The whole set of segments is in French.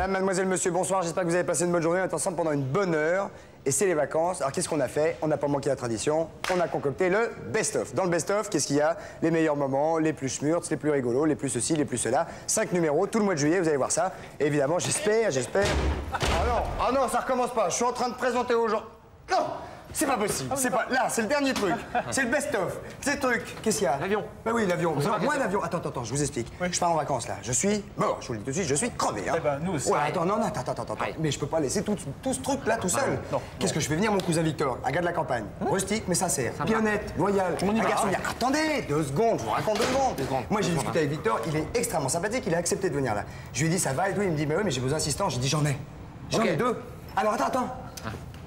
Madame, mademoiselle, monsieur, bonsoir. J'espère que vous avez passé une bonne journée. On est ensemble pendant une bonne heure. Et c'est les vacances. Alors qu'est-ce qu'on a fait? On n'a pas manqué la tradition. On a concocté le best-of. Dans le best-of, qu'est-ce qu'il y a? Les meilleurs moments, les plus schmurts, les plus rigolos, les plus ceci, les plus cela. Cinq numéros, tout le mois de juillet, vous allez voir ça. Évidemment, j'espère, j'espère. Ah non, ah non, ça recommence pas. Je suis en train de présenter aux gens. Non c'est pas possible, c'est pas... Là, c'est le dernier truc. C'est le best-of. C'est le truc. Qu'est-ce qu'il y a? L'avion. Bah oui, l'avion. Moi, l'avion. Attends, attends, attends, je vous explique. Je pars en vacances, là. Je suis mort, je vous le dis tout de suite, je suis crevé. Hein. Eh ben, nous aussi. Ouais, attends, non, non, attends, attends, attends. Mais je peux pas laisser tout, tout ce truc-là tout seul. non. Qu'est-ce que je fais venir mon cousin Victor, un gars de la campagne. Rustique, mais sincère. Bien honnête, loyal. On y un va. garçon bien. Attendez, deux secondes, je vous raconte deux secondes. Moi, j'ai discuté avec Victor, il est extrêmement sympathique, il a accepté de venir là. Je lui ai dit, ça va et tout, il me dit, mais oui, mais j'ai besoin d'assistants. J'ai dit, j'en ai. J'en ai deux. Alors, attends, attends.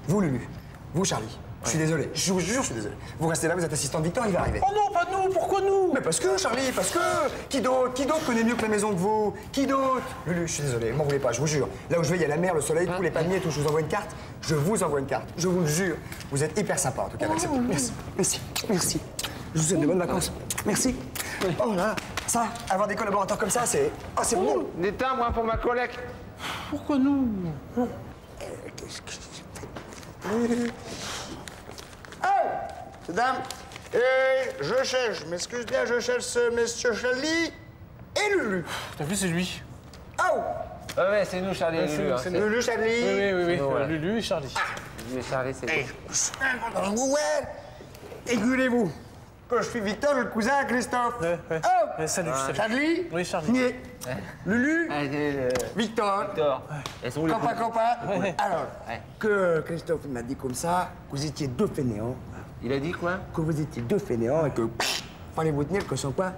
Vous, Lulu. Vous, Charlie. Je suis désolé. Je vous jure, je suis désolé. Vous restez là, vous êtes assistant de Victor, il va arriver. Oh non, pas nous, pourquoi nous? Mais parce que, Charlie, parce que Qui d'autre Qui d'autre connaît mieux que la maison que vous? Qui d'autre? Lulu, je suis désolé, m'en voulez pas, je vous jure. Là où je vais, il y a la mer, le soleil, tous les palmiers, et tout. Je vous envoie une carte. Je vous envoie une carte. Je vous le jure. Vous êtes hyper sympa, en tout cas, avec cette... Merci, merci, merci. Je vous souhaite de bonnes vacances. Merci. Oh là là, ça, avoir des collaborateurs comme ça, c'est... Oh, c'est bon Des timbres hein, pour ma collecte. Pourquoi nous? Mesdames, et je cherche, je m'excuse bien, je cherche ce monsieur Charlie et Lulu. T'as vu, c'est lui. Oh Ouais, ouais, c'est nous, Charlie et c'est Lulu. nous, hein, c'est c'est- Lulu, Charlie Oui, oui, oui, oui. Ouais. Lulu et Charlie. Mais Charlie, c'est Eh, Ouais, Aiguillez-vous. Je suis Victor, le cousin à Christophe. Ouais, ouais. Oh Ouais, salut, salut. Charlie Oui, Charlie. Nier. Lulu Ah, euh, Victor Victor. Elles sont où les Copain, poules copain Ouais. Alors, Ouais. que Christophe m'a dit comme ça, que vous étiez deux fainéants, Il a dit quoi que vous étiez deux fainéants et que fallait vous tenir que son quoi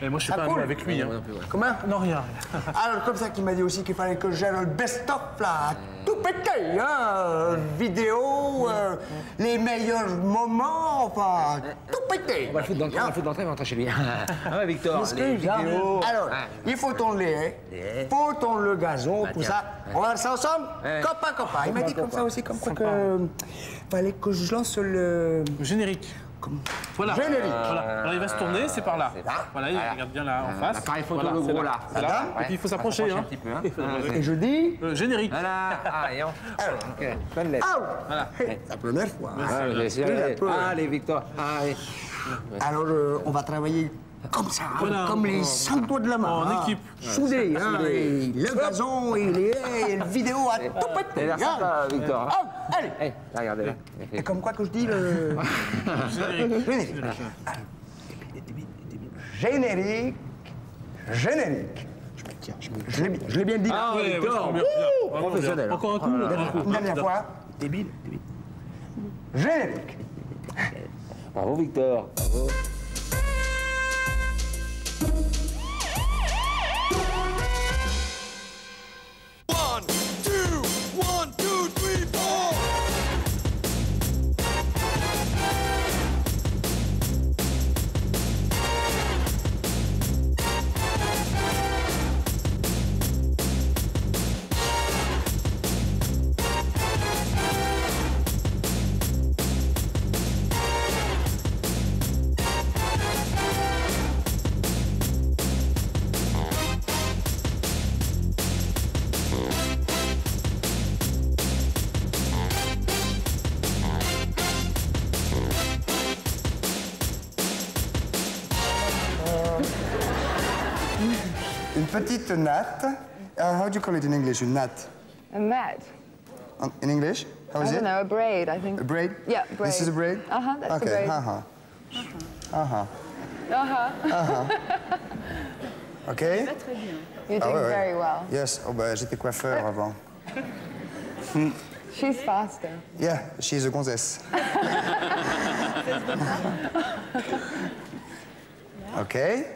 Et moi, je suis Ça pas ami avec lui. Hein. Comment Non, rien. Alors, comme ça qu'il m'a dit aussi qu'il fallait que j'aille le best-of, là, tout pété, hein, vidéo, euh, les meilleurs moments, enfin, tout pété. On va le foutre dans le train, on va le foutre dans le train, on va rentrer chez lui. Ah ouais, Victor, Qu'est-ce les que j'aime vidéos. Alors, il faut tourner haies. faut tourner le gazon, tout tiens. ça. On va faire ça ensemble Ouais. Copain, copain. Il m'a dit comme ça aussi, comme quoi que... Fallait que je lance le... Le générique. Voilà. Générique. Voilà. Alors, il va se tourner, c'est par là. Là. Voilà, il Voilà. regarde bien là en face. L'appareil photo, Voilà, le gros, là. Là. Là. Et puis, il faut s'approcher. Hein. un petit peu, hein. Et je dis... Euh, générique. Voilà. Ah, et on... Ok, bonne lettre. Ah Voilà. C'est la première fois. hein. Ah. Allez, Victor. Allez. Alors, euh, on va travailler comme ça, Voilà. comme les cinq doigts de la main. En hein. équipe. Soudés, hein, et le gazon, et les haies, et le vidéo à tout T'as péter. l'air sympa, Victor. Ah, allez Eh, regardez là. Et comme quoi que je dis le... Générique. Générique. Générique. Je me tiens, je, me- je l'ai bien- dit. Ah ouais, Victor. ouais, bien, bien. Vraiment professionnel, bien. Encore un coup. encore un coup. Une dernière fois. Débile, débile. Générique. Bravo, Victor. Bravo. One, Une petite. Uh, how do you call it in English, une natte? A mat. Um, In English? How I is don't it? know, a braid, I think. A braid? Yeah, braid. This is a braid? Uh-huh, that's a okay. braid. Uh-huh. Uh-huh. Uh-huh. Okay? You're Ah doing ouais, ouais. very well. Yes. Oh, bah, j'étais coiffeur avant. She's faster. Yeah, she's a gonzesse. ok.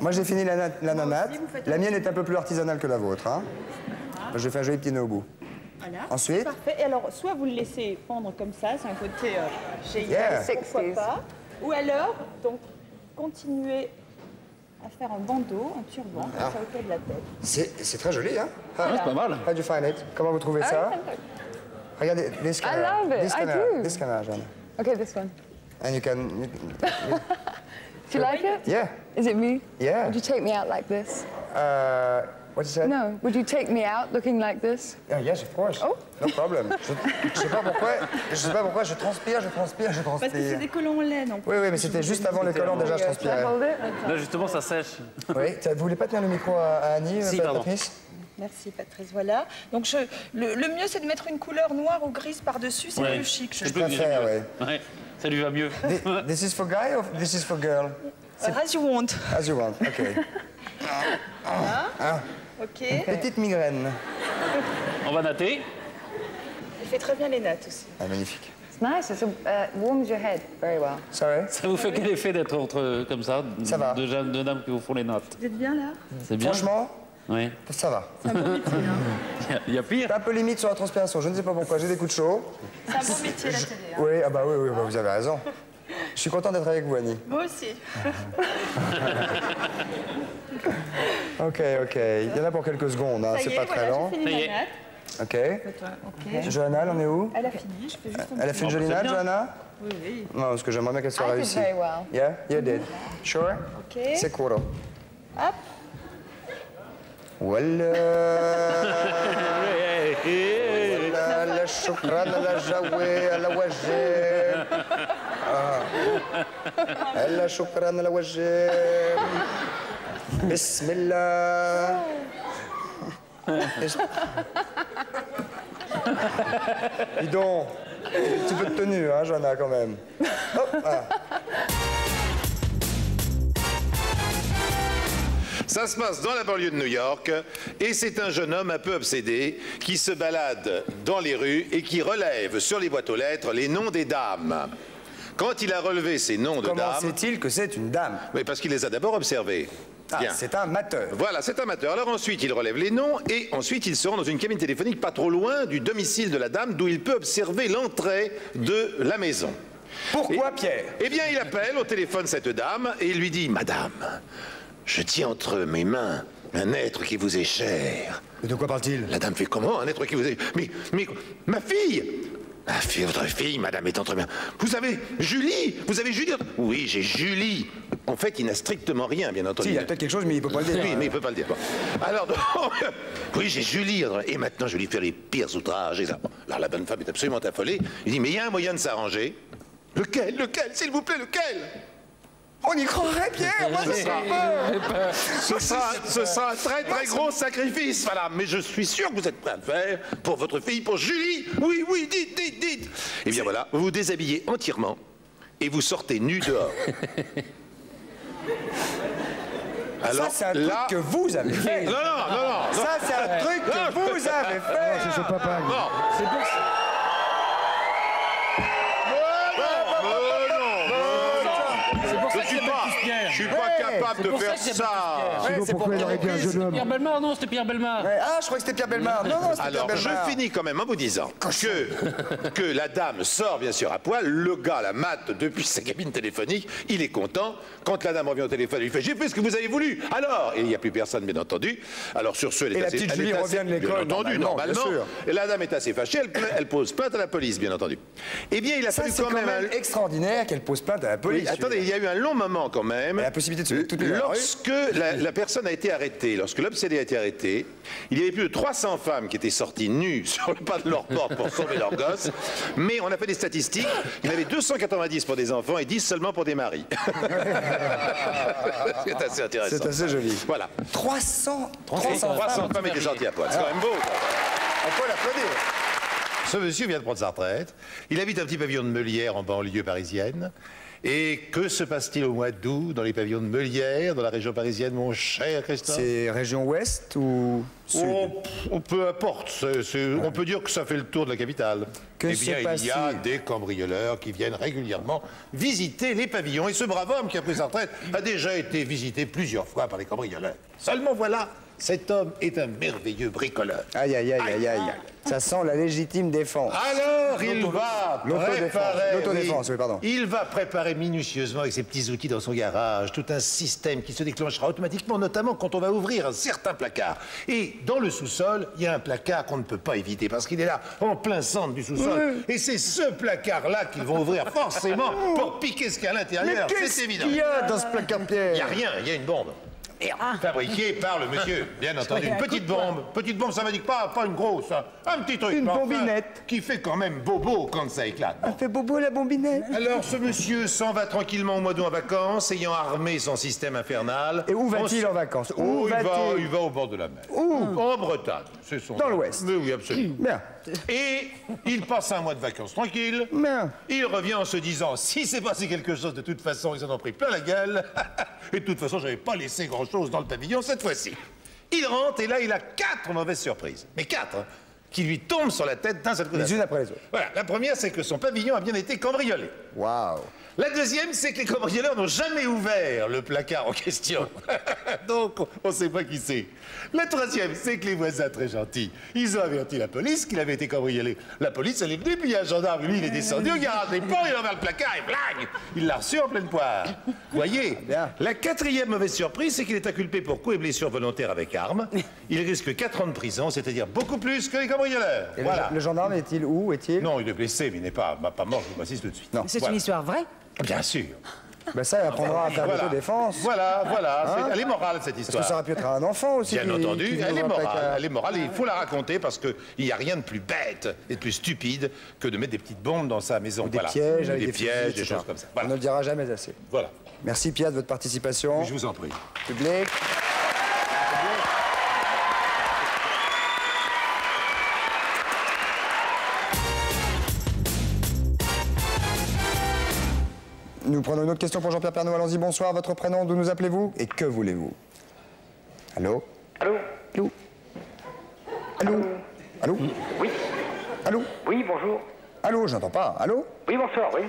Moi, j'ai fini la, la nanate. La mienne est un peu plus artisanale que la vôtre. Hein. Je fais un joli petit nœud au bout. Voilà. Ensuite Parfait. Et alors, soit vous le laissez pendre comme ça, c'est un côté euh, génial, Yeah. pourquoi 60s. pas. Ou alors, donc, continuez à faire un bandeau, un turban, Ah. comme ça autour de la tête. C'est très joli, hein C'est pas mal. How do you find it? Comment vous trouvez ça? Regardez, this I camera. love it, This I camera. do. This camera, Jeanne. Okay, this one. And you can... you- Do you like it? yeah. Is it me? Yeah. Would you take me out like this? Uh, What is that? No. Would you take me out looking like this? Yeah, yes, of course. Oh. No problem. Je, je sais pas pourquoi, je sais pas pourquoi je transpire, je transpire, je Parce que c'est transpire. des collants en laine. en plus. Oui, oui, mais c'était juste avant le collant, déjà, je transpirais. Là, justement, ça sèche. Oui, tu- vous voulez pas tenir le micro à, à Annie, Si, euh, pardon. Patrice Merci Patrice, voilà. Donc je, le, le mieux c'est de mettre une couleur noire ou grise par-dessus, c'est Ouais. plus chic. Je plus- préfère, ouais. Ouais, ça lui va mieux. Thi- This is for guy or this is for girl? As you want. As you want, ok. Ok. Petite migraine. On va noter. Il fait très bien les nattes aussi. Ah, magnifique. It's nice. It uh, warms your head very well. Sorry? Ça vous fait quel effet d'être entre comme ça Ça va. Deux, jeunes- deux dames qui vous font les notes. Vous êtes bien là? C'est bien? Franchement, Oui. ça va. Il y a pire. Un peu limite sur la transpiration, je ne sais pas pourquoi, j'ai des coups de chaud. C'est un beau métier la télé. hein. Oui, ah bah oui, oui, bah vous avez raison. Je suis content d'être avec vous, Annie. Moi aussi. Ok, ok. Il y en a pour quelques secondes, hein. C'est est, pas très lent. Ok. Ok. Johanna, elle en est où Elle a fini, je fais juste un Elle a fait une jolie c'est natte, bien. Johanna Oui, oui. Non, parce que j'aimerais bien qu'elle soit I did réussie. very well. Yeah, you did. Sure? Ok. Sicuro. Hop. Voilà. Voilà, la choukran, la choukran, la wajib. Bismillah. Bis- Dis donc, un petit peu de tenue, hein, Johanna, quand même. Ah. Ça se passe dans la banlieue de New York et c'est un jeune homme un peu obsédé qui se balade dans les rues et qui relève sur les boîtes aux lettres les noms des dames. Quand il a relevé ces noms de Comment dames, sait-il que c'est une dame mais parce qu'il les a d'abord observés. Ah, c'est un mateur. Voilà, c'est amateur. Alors ensuite, il relève les noms et ensuite il se rend dans une cabine téléphonique pas trop loin du domicile de la dame d'où il peut observer l'entrée de la maison. Pourquoi Pierre? Eh bien, il appelle au téléphone cette dame et il lui dit Madame, je tiens entre mes mains un être qui vous est cher. Mais de quoi parle-t-il? La dame fait comment Un être qui vous est. Mais, mais, ma fille Ma fille, votre fille, madame, est entre mains. Vous avez Julie Vous avez Julie Oui, j'ai Julie. En fait, il n'a strictement rien, bien entendu. Si, il y a peut-être quelque chose, mais il peut pas le dire. Oui, mais il peut pas le dire. Bon. Alors, donc, oui, j'ai Julie. Et maintenant, je vais lui faire les pires outrages. Et ça. Bon, Alors, la bonne femme est absolument affolée. Il dit, mais il y a un moyen de s'arranger. Lequel? Lequel? S'il vous plaît, lequel? On y croirait, Pierre Moi, je sens peur ce sera, ce sera un très très gros sacrifice, voilà. Mais je suis sûr que vous êtes prêt à le faire pour votre fille, pour Julie. Oui, oui, dites, dites, dites. Et bien voilà, vous vous déshabillez entièrement et vous sortez nu dehors. Ça, c'est un là, truc que vous avez fait non, non, non, non, non. Ça, c'est un truc que vous avez fait C'est son papa. Non. C'est pour ça. Je suis pas capable de faire ça. Sinon, c'est pourquoi pour il aurait dit un jeune homme Pierre Belmar, non, c'était Pierre Belmar. Ah, je crois que c'était Pierre Belmar. Non, non, c'était Pierre Alors, je finis quand même en vous disant que, que la dame sort bien sûr à poil, le gars la mate depuis sa cabine téléphonique, il est content. Quand la dame revient au téléphone, il lui fait J'ai fait ce que vous avez voulu. Alors, et il n'y a plus personne, bien entendu. Alors, sur ce, elle est Et la assez. petite Julie revient de l'école, Bien entendu, normalement. Et la dame est assez fâchée, elle, pose plainte à la police, bien entendu. Eh bien, il a fallu quand même. un- extraordinaire qu'elle pose plainte à la police. attendez, il y a eu un long moment quand même. La possibilité de se mettre toutes les. Lorsque la, la personne a été arrêtée, lorsque l'obsédé a été arrêté, il y avait plus de 300 femmes qui étaient sorties nues sur le pas de leur porte pour sauver leurs gosses. Mais on a fait des statistiques. Il y en avait 290 pour des enfants et 10 seulement pour des maris. C'est assez intéressant. C'est assez joli. Voilà. 300 300, 300 femmes, femmes. étaient sorties à poil. C'est quand même beau. On peut l'applaudir. Ce monsieur vient de prendre sa retraite. Il habite un petit pavillon de Meulière en banlieue parisienne. Et que se passe-t-il au mois d'août dans les pavillons de Meulière, dans la région parisienne, mon cher Christophe C'est région ouest ou sud pff, peu importe, on peut dire que ça fait le tour de la capitale. Que eh bien, il y a des cambrioleurs qui viennent régulièrement visiter les pavillons. Et ce brave homme qui a pris sa retraite a déjà été visité plusieurs fois par les cambrioleurs. Seulement voilà, cet homme est un merveilleux bricoleur. Aïe, aïe, aïe, aïe, aïe. Ça sent la légitime défense. Alors, il va préparer... L'autodéfense, oui, pardon. Il va préparer minutieusement avec ses petits outils dans son garage tout un système qui se déclenchera automatiquement, notamment quand on va ouvrir un certain placard. Et dans le sous-sol, il y a un placard qu'on ne peut pas éviter parce qu'il est là, en plein centre du sous-sol. Et c'est ce placard-là qu'ils vont ouvrir forcément pour piquer ce qu'il y a à l'intérieur. C'est évident. qu'il y a dans ce placard Il Pierre n'y a rien, il y a une bombe. Fabriquée par le monsieur. Bien entendu, une petite bombe. Petite bombe, ça veut dire pas, pas une grosse, hein. un petit truc. Une mais enfin, bombinette. qui fait quand même bobo quand ça éclate. Bon. Fait bobo la bombinette. Alors, ce monsieur s'en va tranquillement au mois d'août en vacances, ayant armé son système infernal. Et où va-t-il en vacances? Où Oh, il, va, va-t-il? il va au bord de la mer. Où? En Bretagne, c'est son. Dans l'Ouest. Mais oui, absolument. Bien. Et il passe un mois de vacances tranquille. Il revient en se disant si c'est passé quelque chose, de toute façon, ils en ont pris plein la gueule. Et de toute façon, j'avais pas laissé grand-chose dans le pavillon cette fois-ci. Il rentre et là, il a quatre mauvaises surprises. Mais quatre, hein, qui lui tombent sur la tête d'un seul coup. Les unes après les autres. Voilà. La première, c'est que son pavillon a bien été cambriolé. Waouh. La deuxième, c'est que les cambrioleurs n'ont jamais ouvert le placard en question. Donc, on ne sait pas qui c'est. La troisième, c'est que les voisins très gentils, ils ont averti la police qu'il avait été cambriolé. La police, elle est venue, puis il y a un gendarme, lui, il est descendu, il a rentré pas, il a ouvert le placard et blang Il l'a reçu en pleine poire. Voyez Bien. La quatrième mauvaise surprise, c'est qu'il est inculpé pour coups et blessures volontaires avec arme. Il risque 4 ans de prison, c'est-à-dire beaucoup plus que les cambrioleurs. Et le- Voilà. le, gendarme est-il où est-il? Non, il est blessé, mais il n'est pas, pas mort, je vous précise tout de suite. Non. C'est Voilà. une histoire vraie? Bien sûr. Ben ça, il apprendra à faire Voilà. l'autodéfense. Voilà, voilà. Hein c'est- elle est morale, cette Parce histoire. que ça aurait pu être un enfant aussi. Bien qui- entendu, qui elle est morale. qu'à- Elle est morale et il faut la raconter parce qu'il n'y a rien de plus bête et de plus stupide que de mettre des petites bombes dans sa maison. Des Voilà. pièges, avec des, des, pièges, des etc. choses comme ça. On ne le dira jamais assez. voilà. Merci Pia de votre participation. Je vous en prie. Public. Nous prenons une autre question pour Jean-Pierre Pernaud. Allons-y, bonsoir. Votre prénom, d'où nous appelez-vous Et que voulez-vous? Allô? Allô? Allô? Allô? Allô? Oui Allô? Oui, bonjour. Allô, je n'entends pas. Allô? Oui, bonsoir, oui.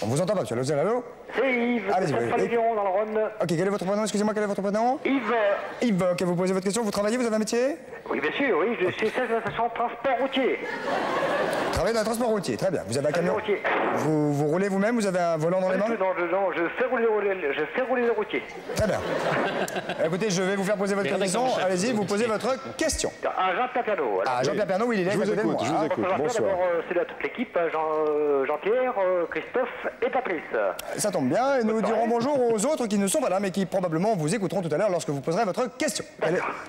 On vous entend pas, monsieur. Allô, allô? C'est Yves, Allez-y, de oui, dans le Rhône. Ok, quel est votre prénom Excusez-moi, quel est votre prénom Yves, Yves, ok, vous posez votre question. Vous travaillez, vous avez un métier oui, bien sûr, oui, je suis chef de la station de transport routier. Vous travaillez dans le transport routier, très bien. Vous avez un camion routier. vous, vous roulez vous-même Vous avez un volant dans les mains Non, je, non, je fais rouler, rouler- je fais rouler le routier. Très bien. Écoutez, je vais vous faire poser votre Mais question. Allez-y, vous posez votre question. À Jean-Pierre Piano. Ah, Jean-Pierre Pernaud, oui, il est là, Je vous écoute, je vous hein. écoute. Jean-Pierre, Bonsoir. d'abord, euh, salut à toute l'équipe, euh, Jean-Pierre, euh, Christophe et Patrice. Ça tombe bien, et nous dirons bonjour aux autres qui ne sont pas là, mais qui probablement vous écouteront tout à l'heure lorsque vous poserez votre question.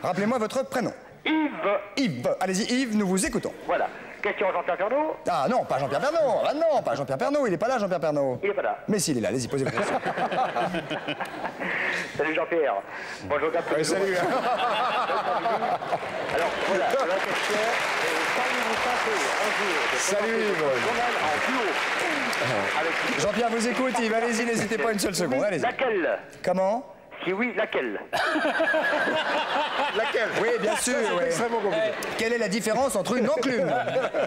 Rappelez-moi votre prénom. Yves, Yves. Allez-y, Yves, nous vous écoutons. voilà. Question à Jean-Pierre Piano, Ah non, pas Jean-Pierre Pernaud. Ah non, pas Jean-Pierre Pernaud. Il est pas là, Jean-Pierre Pernaud. il est pas là. Mais s'il est là, allez-y, posez votre question. Salut Jean-Pierre. Bonjour Gabriel. salut. Alors voilà, la question Salut, Yves. Jean-Pierre vous écoute, Yves. Allez-y, n'hésitez pas une seule seconde. Allez-y. Laquelle? Comment? Si oui, laquelle? Laquelle? Oui, bien sûr. Extrêmement compliqué. Quelle est la différence entre une enclume?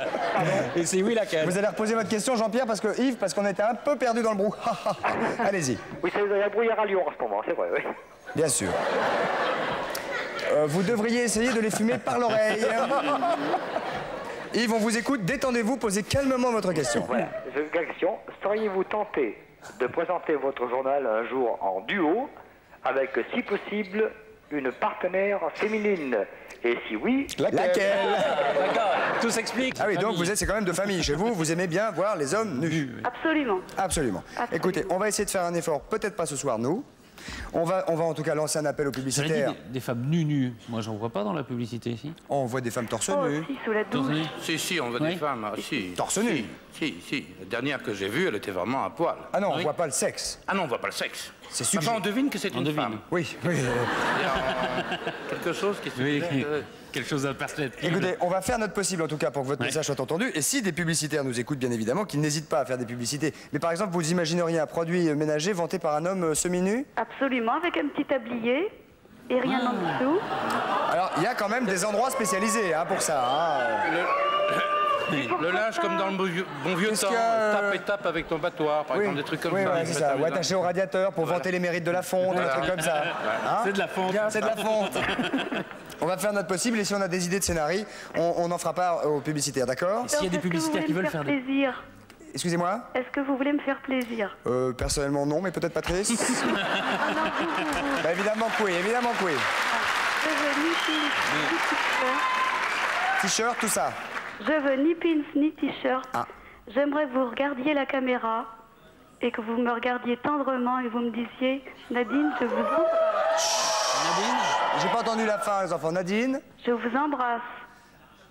Et c'est oui laquelle? Vous allez reposer votre question, Jean-Pierre, parce que Yves, parce qu'on était un peu perdu dans le brou. Allez-y, Oui, c'est il y a brouillard à Lyon en ce moment, c'est vrai, oui. bien sûr. Euh, vous devriez essayer de les fumer par l'oreille. Yves, on vous écoute, détendez-vous, posez calmement votre question. Voilà, j'ai une question. Seriez-vous tenté de présenter votre journal un jour en duo, avec, si possible, une partenaire féminine? Et si oui, Laquelle? D'accord, tout s'explique. Ah oui, donc vous êtes, c'est quand même de famille chez vous, vous aimez bien voir les hommes nus. Absolument. Absolument. Écoutez, on va essayer de faire un effort, peut-être pas ce soir, nous. On va, on va en tout cas lancer un appel aux Cela dit, publicitaires. des, des femmes nues nues. Moi, j'en vois pas dans la publicité ici. On voit des femmes torse Oh, nu. si, sous la douche. Si, si, on voit Oui. des femmes. ah, si. Torse nu. Si, si, si. La dernière que j'ai vue, elle était vraiment à poil. Ah non, on Oui. voit pas le sexe. Ah non, on voit pas le sexe. C'est Enfin, suggé- on devine que c'est une devine. femme. Oui, oui. Il y a quelque chose qui se Oui, fait, euh, quelque chose perspective. Écoutez, on va faire notre possible en tout cas pour que votre message soit entendu. Et si des publicitaires nous écoutent, bien évidemment, qu'ils n'hésitent pas à faire des publicités. Mais par exemple, vous imagineriez un produit ménager vanté par un homme euh, semi-nu? Absolument, avec un petit tablier et rien en dessous. Alors, il y a quand même des endroits spécialisés hein, pour ça. hein. Le linge comme dans le bon vieux, temps, y a, tape et tape avec ton battoir, par Oui, exemple, des trucs comme oui, ça. mettent ça. un Ou attaché au radiateur pour vanter les mérites de la fonte, des trucs comme ça. Hein C'est de la fonte. C'est de la fonte. on va faire notre possible et si on a des idées de scénarii, on, on en fera part aux publicitaires, d'accord S'il y a des publicitaires qui veulent faire faire des... plaisir Excusez-moi Est-ce que vous voulez me faire plaisir euh, Personnellement, non, mais peut-être Patrice Bah, Évidemment que oui, évidemment que oui. T-shirt. T-shirt, tout ça. Je veux ni pins ni t-shirt. Ah. J'aimerais que vous regardiez la caméra et que vous me regardiez tendrement et vous me disiez Nadine, je vous embrasse. j'ai pas entendu la fin, les enfants. Nadine Je vous embrasse.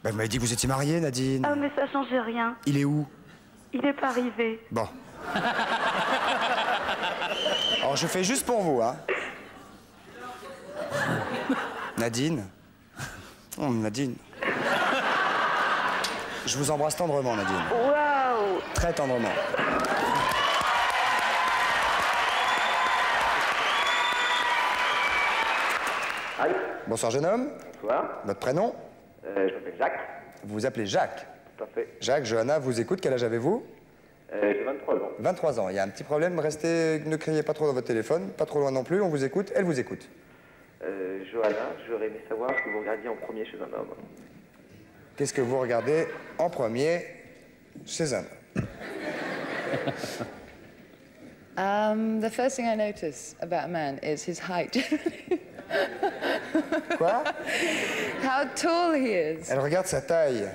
Bah, vous m'avez dit que vous étiez mariée, Nadine. Oh, mais ça change rien. Il est où? Il n'est pas arrivé. Bon. Alors, je fais juste pour vous, hein. Nadine Oh, Nadine. Je vous embrasse tendrement, Nadine. Waouh Très tendrement. Bonsoir, jeune homme. Bonsoir. Votre prénom Euh, je m'appelle Jacques. Vous vous appelez Jacques. Tout à fait. Jacques, Johanna vous écoute. Quel âge avez-vous Euh, j'ai 23 ans. 23 ans. Il y a un petit problème. Restez, ne criez pas trop dans votre téléphone. Pas trop loin non plus. On vous écoute. Elle vous écoute. Euh, Johanna, j'aurais aimé savoir ce que vous regardiez en premier chez un homme. Qu'est-ce que vous regardez en premier chez un homme Um, the first thing I notice about a man is his height. Quoi? How tall he is. Elle regarde sa taille.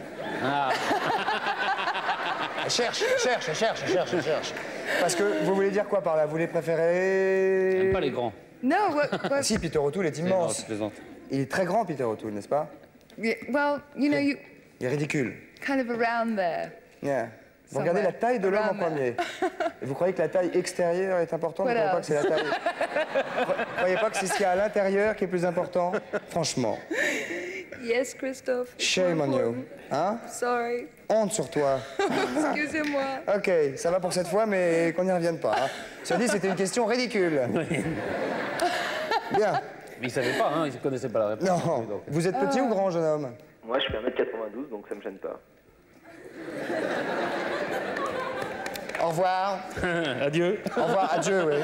Elle cherche, elle cherche, elle cherche, elle cherche, elle cherche. Parce que vous voulez dire quoi par là? Vous les préférez? J'aime pas les grands. No, what, Ah, what, Si, Peter O'Toole est Non, immense. je plaisante. Il est très grand, Peter O'Toole, n'est-ce pas? Yeah, well, you know, you Il est ridicule. kind of around there. Yeah. Vous regardez la taille de l'homme en premier. Et vous croyez que la taille extérieure est importante Vous What croyez pas que c'est la taille Vous croyez pas que c'est ce qu'il y a à l'intérieur qui est plus important? Franchement. Yes, Christophe. Shame on you. Hein? Sorry. Honte sur toi. Excusez-moi. Ok, ça va pour cette fois, mais qu'on n'y revienne pas. Hein. Dit, c'était une question ridicule. Bien. Mais ils savaient pas, hein, ils connaissaient pas la réponse. Non. Donc, Vous êtes petit ou grand, jeune homme? Moi, je fais 1m92, donc ça me gêne pas. Au revoir. adieu. Au revoir, adieu, oui.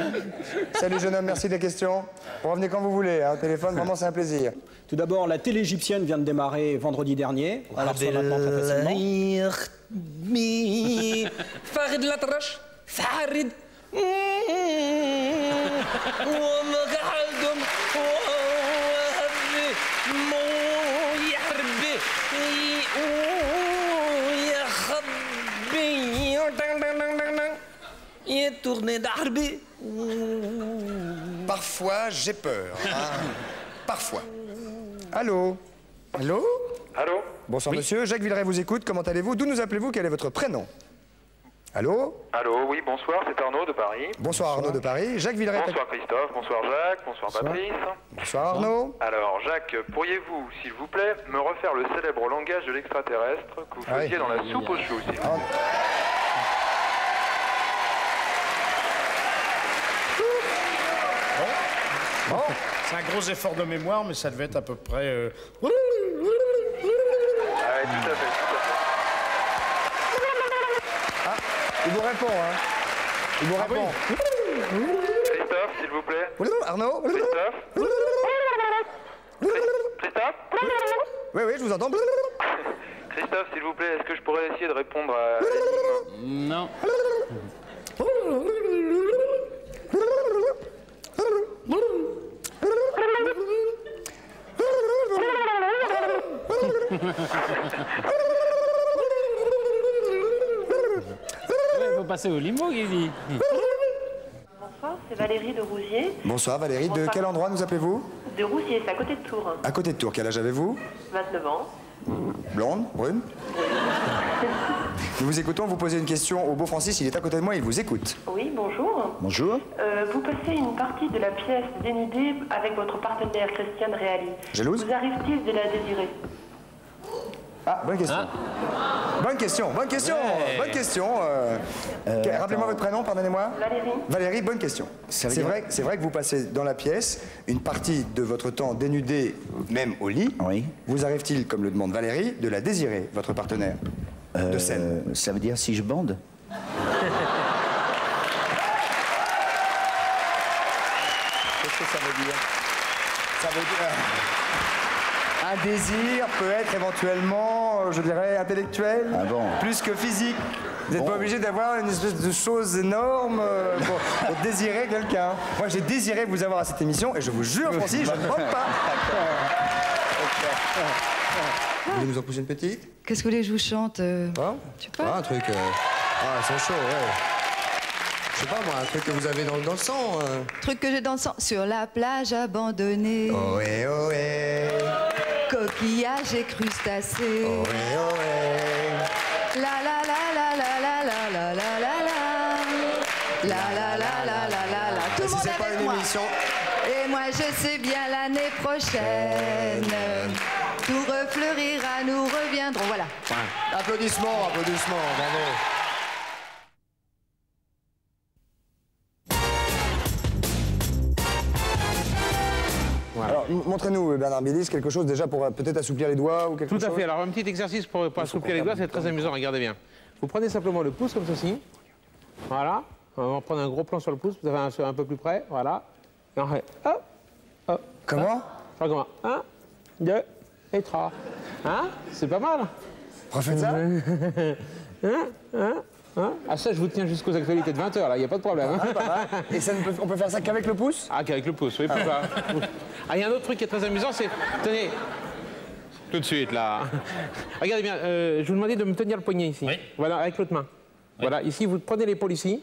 Salut, jeune homme, merci des questions. Vous revenez quand vous voulez, hein. téléphone, vraiment, c'est un plaisir. Tout d'abord, la télé égyptienne vient de démarrer vendredi dernier. Alors, ça maintenant très facilement. Farid Farid. Parfois, j'ai peur. hein. Parfois. Allô? Allô? Allô? Bonsoir, monsieur. Jacques Villeray vous écoute. Comment allez-vous? D'où nous appelez-vous? Quel est votre prénom? Allô Allô, oui, bonsoir, c'est Arnaud de Paris. Bonsoir, Arnaud de Paris. Jacques Villeray. Bonsoir Christophe, bonsoir Jacques, bonsoir Patrice. Bonsoir, Arnaud. Alors Jacques, pourriez-vous, s'il vous plaît, me refaire le célèbre langage de l'extraterrestre que vous Ah oui. faisiez dans la soupe aux choux, s'il vous plaît C'est un gros effort de mémoire, mais ça devait être à peu près. euh, Ah ouais, tout à fait, tout à fait. Il vous répond, hein Il vous répond. Christophe, s'il vous plaît. Arnaud Christophe Christophe Oui, oui, je vous entends. Christophe, s'il vous plaît, est-ce que je pourrais essayer de répondre à... Non. faut passer au limo, il dit. Bonsoir, c'est Valérie de Rousier. Bonsoir, Valérie. De quel endroit nous appelez-vous De Rousier, c'est à côté de Tours. À côté de Tours. Quel âge avez-vous 29 ans. Blonde Brune Nous vous écoutons. Vous posez une question au beau Francis. Il est à côté de moi. Il vous écoute. Oui, bonjour. Bonjour. Euh, vous passez une partie de la pièce dénudée avec votre partenaire Christiane Réali. Jalouse Vous arrive-t-il de la désirer? Ah, bonne question. Bonne question, bonne question, Ouais. bonne question. euh, Rappelez-moi votre prénom, pardonnez-moi. Valérie. Valérie, bonne question. C'est vrai, c'est vrai que vous passez dans la pièce une partie de votre temps dénudé, même au lit. Oui. Vous arrive-t-il, comme le demande Valérie, de la désirer, votre partenaire de scène? Euh, Ça veut dire si je bande? Qu'est-ce que ça veut dire? Ça veut dire. Un désir peut être éventuellement, euh, je dirais, intellectuel, Ah bon plus que physique. Vous n'êtes Bon. pas obligé d'avoir une espèce de chose énorme euh, pour, pour désirer quelqu'un. Moi, j'ai désiré vous avoir à cette émission et je vous jure, Francis, je ne mens pas. Vous voulez nous en pousser une petite? Qu'est-ce que vous voulez que je vous chante euh, Je sais pas. un truc. euh, Ah, c'est chaud, ouais. Je sais pas, moi, un truc que vous avez dans, dans le sang. euh. Truc que j'ai dans le sang. Sur la plage abandonnée. Ohé, ohé, nager crustacé. La la la la la la la la la la la. La la la la la la la. Tout le monde avec une moi. Et moi je sais bien l'année prochaine. Tout refleurira, nous reviendrons. Voilà. Applaudissements, applaudissements, bravo. Alors, montrez-nous, Bernard Bélis, quelque chose déjà pour euh, peut-être assouplir les doigts ou quelque Tout chose à fait. Alors, un petit exercice pour, pour assouplir les doigts, c'est très amusant. Regardez bien. Vous prenez simplement le pouce comme ceci. Voilà. On va prendre un gros plan sur le pouce. Vous avez un, un peu plus près. Voilà. Et on fait hop, hop. Comment Je recommence. Un, deux et trois. Hein? C'est pas mal. Refaites ça? Hein Hein Hein Ah, ça, je vous tiens jusqu'aux actualités de 20h, là. Il n'y a pas de problème. hein. Ah. Et ça ne peut- on peut faire ça qu'avec le pouce? Ah, qu'avec le pouce, oui, bas. Ah, il y a un autre truc qui est très amusant, c'est. Tenez. Tout de suite, là. Regardez bien, euh, je vous demandais de me tenir le poignet ici. Voilà, avec l'autre main. Voilà, ici, vous prenez l'épaule ici.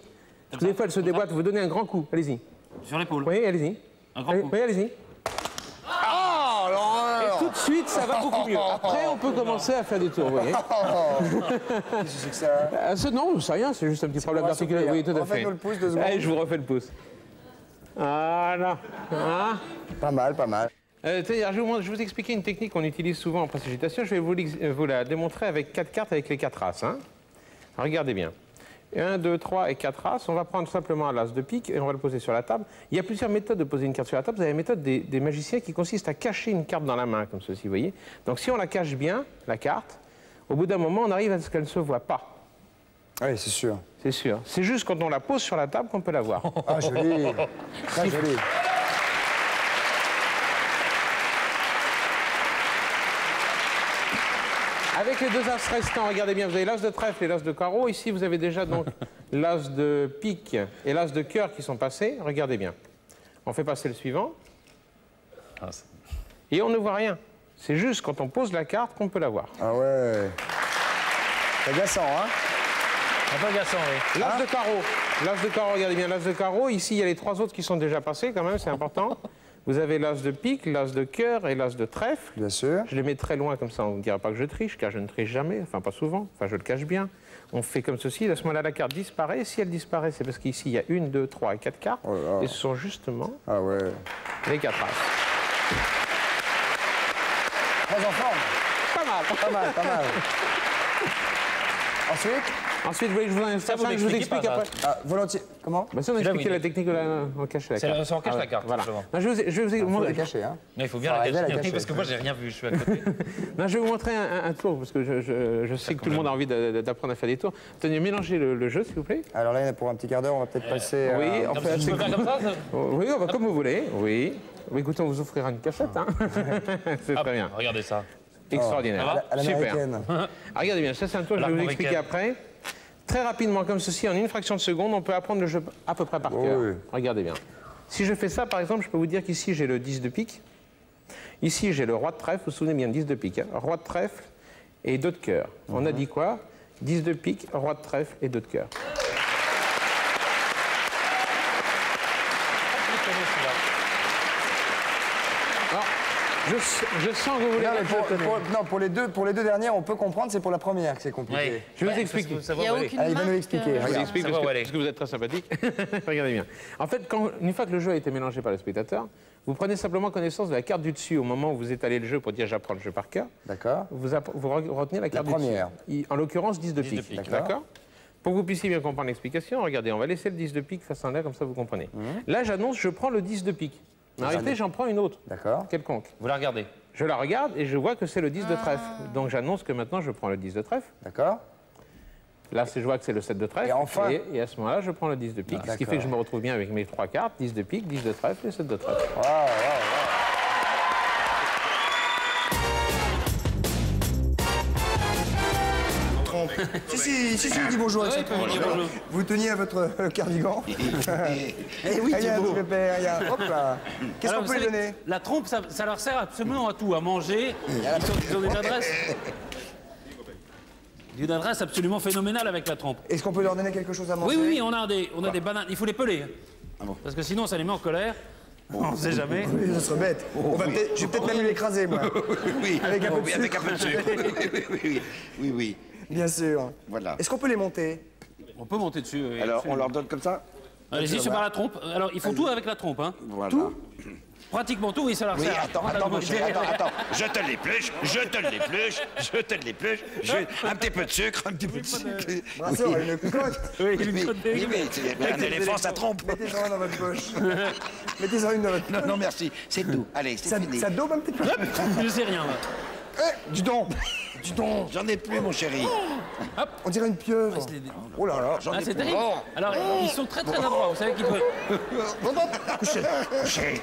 Des fois, elle se déboîte, vous donnez un grand coup. Allez-y. Sur l'épaule. Oui, allez-y. Un grand Allez- coup. Oui, allez-y. Oh, l'horreur Et tout de suite, ça va beaucoup mieux. Après, on peut commencer à faire des tours, vous voyez. Qu'est-ce que c'est que ça Euh, ce- non, c'est rien, c'est juste un petit problème d'articulation. Oui, tout à fait. Le pouce, deux secondes. Allez, je vous refais le pouce. Voilà. Hein Pas mal, pas mal. Euh, je, vais vous, je vous expliquer une technique qu'on utilise souvent en précipitation. Je vais vous, euh, la démontrer avec quatre cartes avec les quatre as. hein. Regardez bien. 1, 2, 3 et 4 as. On va prendre simplement un as de pique et on va le poser sur la table. Il y a plusieurs méthodes de poser une carte sur la table. Vous avez la méthode des, des magiciens qui consiste à cacher une carte dans la main, comme ceci, vous voyez. Donc si on la cache bien, la carte, au bout d'un moment, on arrive à ce qu'elle ne se voit pas. Oui, c'est sûr. C'est sûr. C'est juste quand on la pose sur la table qu'on peut la voir. Ah, joli. Très joli. Avec les deux as restants, regardez bien, vous avez l'as de trèfle et l'as de carreau. Ici, vous avez déjà donc l'as de pique et l'as de cœur qui sont passés. Regardez bien. On fait passer le suivant. Et on ne voit rien. C'est juste quand on pose la carte qu'on peut la voir. Ah ouais. C'est agaçant, hein Un peu agaçant, oui. L'as de carreau. L'as de carreau, regardez bien, l'as de carreau. Ici, il y a les trois autres qui sont déjà passés quand même, c'est important. Vous avez l'as de pique, l'as de cœur et l'as de trèfle. Bien sûr. Je les mets très loin comme ça, on ne dira pas que je triche, car je ne triche jamais, enfin pas souvent, enfin je le cache bien. On fait comme ceci, à ce moment-là la carte disparaît. Si elle disparaît, c'est parce qu'ici il y a une, deux, trois et quatre cartes. Et ce sont justement Ah ouais. les quatre as. Très en forme. Pas mal. Pas mal, pas mal. Ensuite Ensuite, vous voulez que je vous, en- Ça, vous je vous explique pas, après Ah, volontiers. Comment? Bah, ça, on a C'est expliqué la technique de la... On cache la C'est carte. la- c'est on cache Ah la ouais, carte, Voilà. justement. Non, je, vais vous- je vais vous, Il faut mon- la cacher, hein Mais il faut bien la cacher. la Oui, cacher. parce que moi, j'ai rien vu, je suis à côté. Non, je vais vous montrer un, un- un tour, parce que je, je- je sais que tout le monde a envie d'apprendre à faire des tours. Tenez, mélangez le, le jeu, s'il vous plaît. Alors là, pour un petit quart d'heure, on va peut-être passer. Oui, à- on Comme fait ça, assez comme ça, Oui, comme vous voulez, oui. Oui, Écoutez, on vous offrira une cassette, hein. C'est Ah, très bien. Regardez ça. Extraordinaire. À la- à Super. Ah, regardez bien, ça c'est un tour, je vais vous expliquer après. Très rapidement, comme ceci, en une fraction de seconde, on peut apprendre le jeu à peu près par cœur. oui. Regardez bien. Si je fais ça, par exemple, je peux vous dire qu'ici j'ai le 10 de pique. Ici j'ai le roi de trèfle, vous vous souvenez bien, 10 de pique. hein. Roi de trèfle et 2 de cœur. On a dit quoi? 10 de pique, roi de trèfle et 2 de cœur. Je, je sens que vous voulez Non, pour, pour- non, pour les deux, pour les deux dernières, on peut comprendre. C'est pour la première que c'est compliqué. Oui. Je vous Ouais, explique. Il y a aucune Ah, il va nous expliquer. euh, Je vous explique parce parce que vous êtes très sympathique. Regardez bien. En fait, quand, une fois que le jeu a été mélangé par le spectateur, vous prenez simplement connaissance de la carte du dessus au moment où vous étalez le jeu pour dire j'apprends le jeu par cœur. D'accord. Vous, vous retenez la carte du première. dessus. En l'occurrence, 10 de 10 de pique. pique. D'accord Pour que vous puissiez bien comprendre l'explication, regardez, on va laisser le 10 de pique face en l'air, comme ça vous comprenez. Là, j'annonce, je prends le 10 de pique. Mais en réalité, j'en prends une autre, D'accord. quelconque. Vous la regardez. Je la regarde et je vois que c'est le 10 de trèfle. Donc j'annonce que maintenant, je prends le 10 de trèfle. D'accord. Là, c'est- je vois que c'est le 7 de trèfle. Et enfin- et, et à ce moment-là, je prends le 10 de pique. Ah, ce qui fait que je me retrouve bien avec mes trois cartes 10 de pique, 10 de trèfle et 7 de trèfle. Waouh, waouh, waouh. Si, si, si, si, dis bonjour ça. bonjour, bonjour. Vous teniez à votre euh, cardigan. Eh oui, petit pépère, rien. Hop là. Qu'est-ce qu'on peut savez, donner La trompe, ça, ça leur sert absolument à tout, à manger. Ils ont, ils ont une adresse. Une adresse absolument phénoménale avec la trompe. Est-ce qu'on peut leur donner quelque chose à manger Oui, oui, oui, on a des, on a des bananes. Il faut les peler. hein. Parce que sinon, ça les met en colère. On sait jamais. Oui, ce serait bête. On va peut-être- je vais peut-être même l'écraser, moi. Oui, Avec un peu de oui, avec un peu de sucre. Oui, oui, oui, oui, oui, oui. Bien sûr. Voilà. Est-ce qu'on peut les monter? On peut monter dessus. oui, Alors, on leur donne comme ça? Allez-y, c'est par la trompe. Alors, il faut tout avec la trompe, hein. Voilà. Pratiquement tout, oui, ça leur Oui, sert. attends, attends, mon chéri, attends, attends. Je te l'épluche, je te l'épluche, je te l'épluche. Je... Un petit peu de sucre, un petit peu de sucre. Brasseur, une cocotte. Oui, Oui, oui, mais c'est- un éléphant, ça trompe. Mettez-en dans votre poche. Mettez-en une dans votre Non, non, merci, c'est tout. Allez, c'est Ça, fini. ça daube un petit peu. Je sais rien, là. Eh, du don J'en ai plus, mon chéri. On dirait une pieuvre. Oh là là. J'en Ah, ai c'est plus. terrible. Oh. Alors, ils sont très très adroits. Vous savez qu'ils peuvent. Bon, bon, couchez, couchez.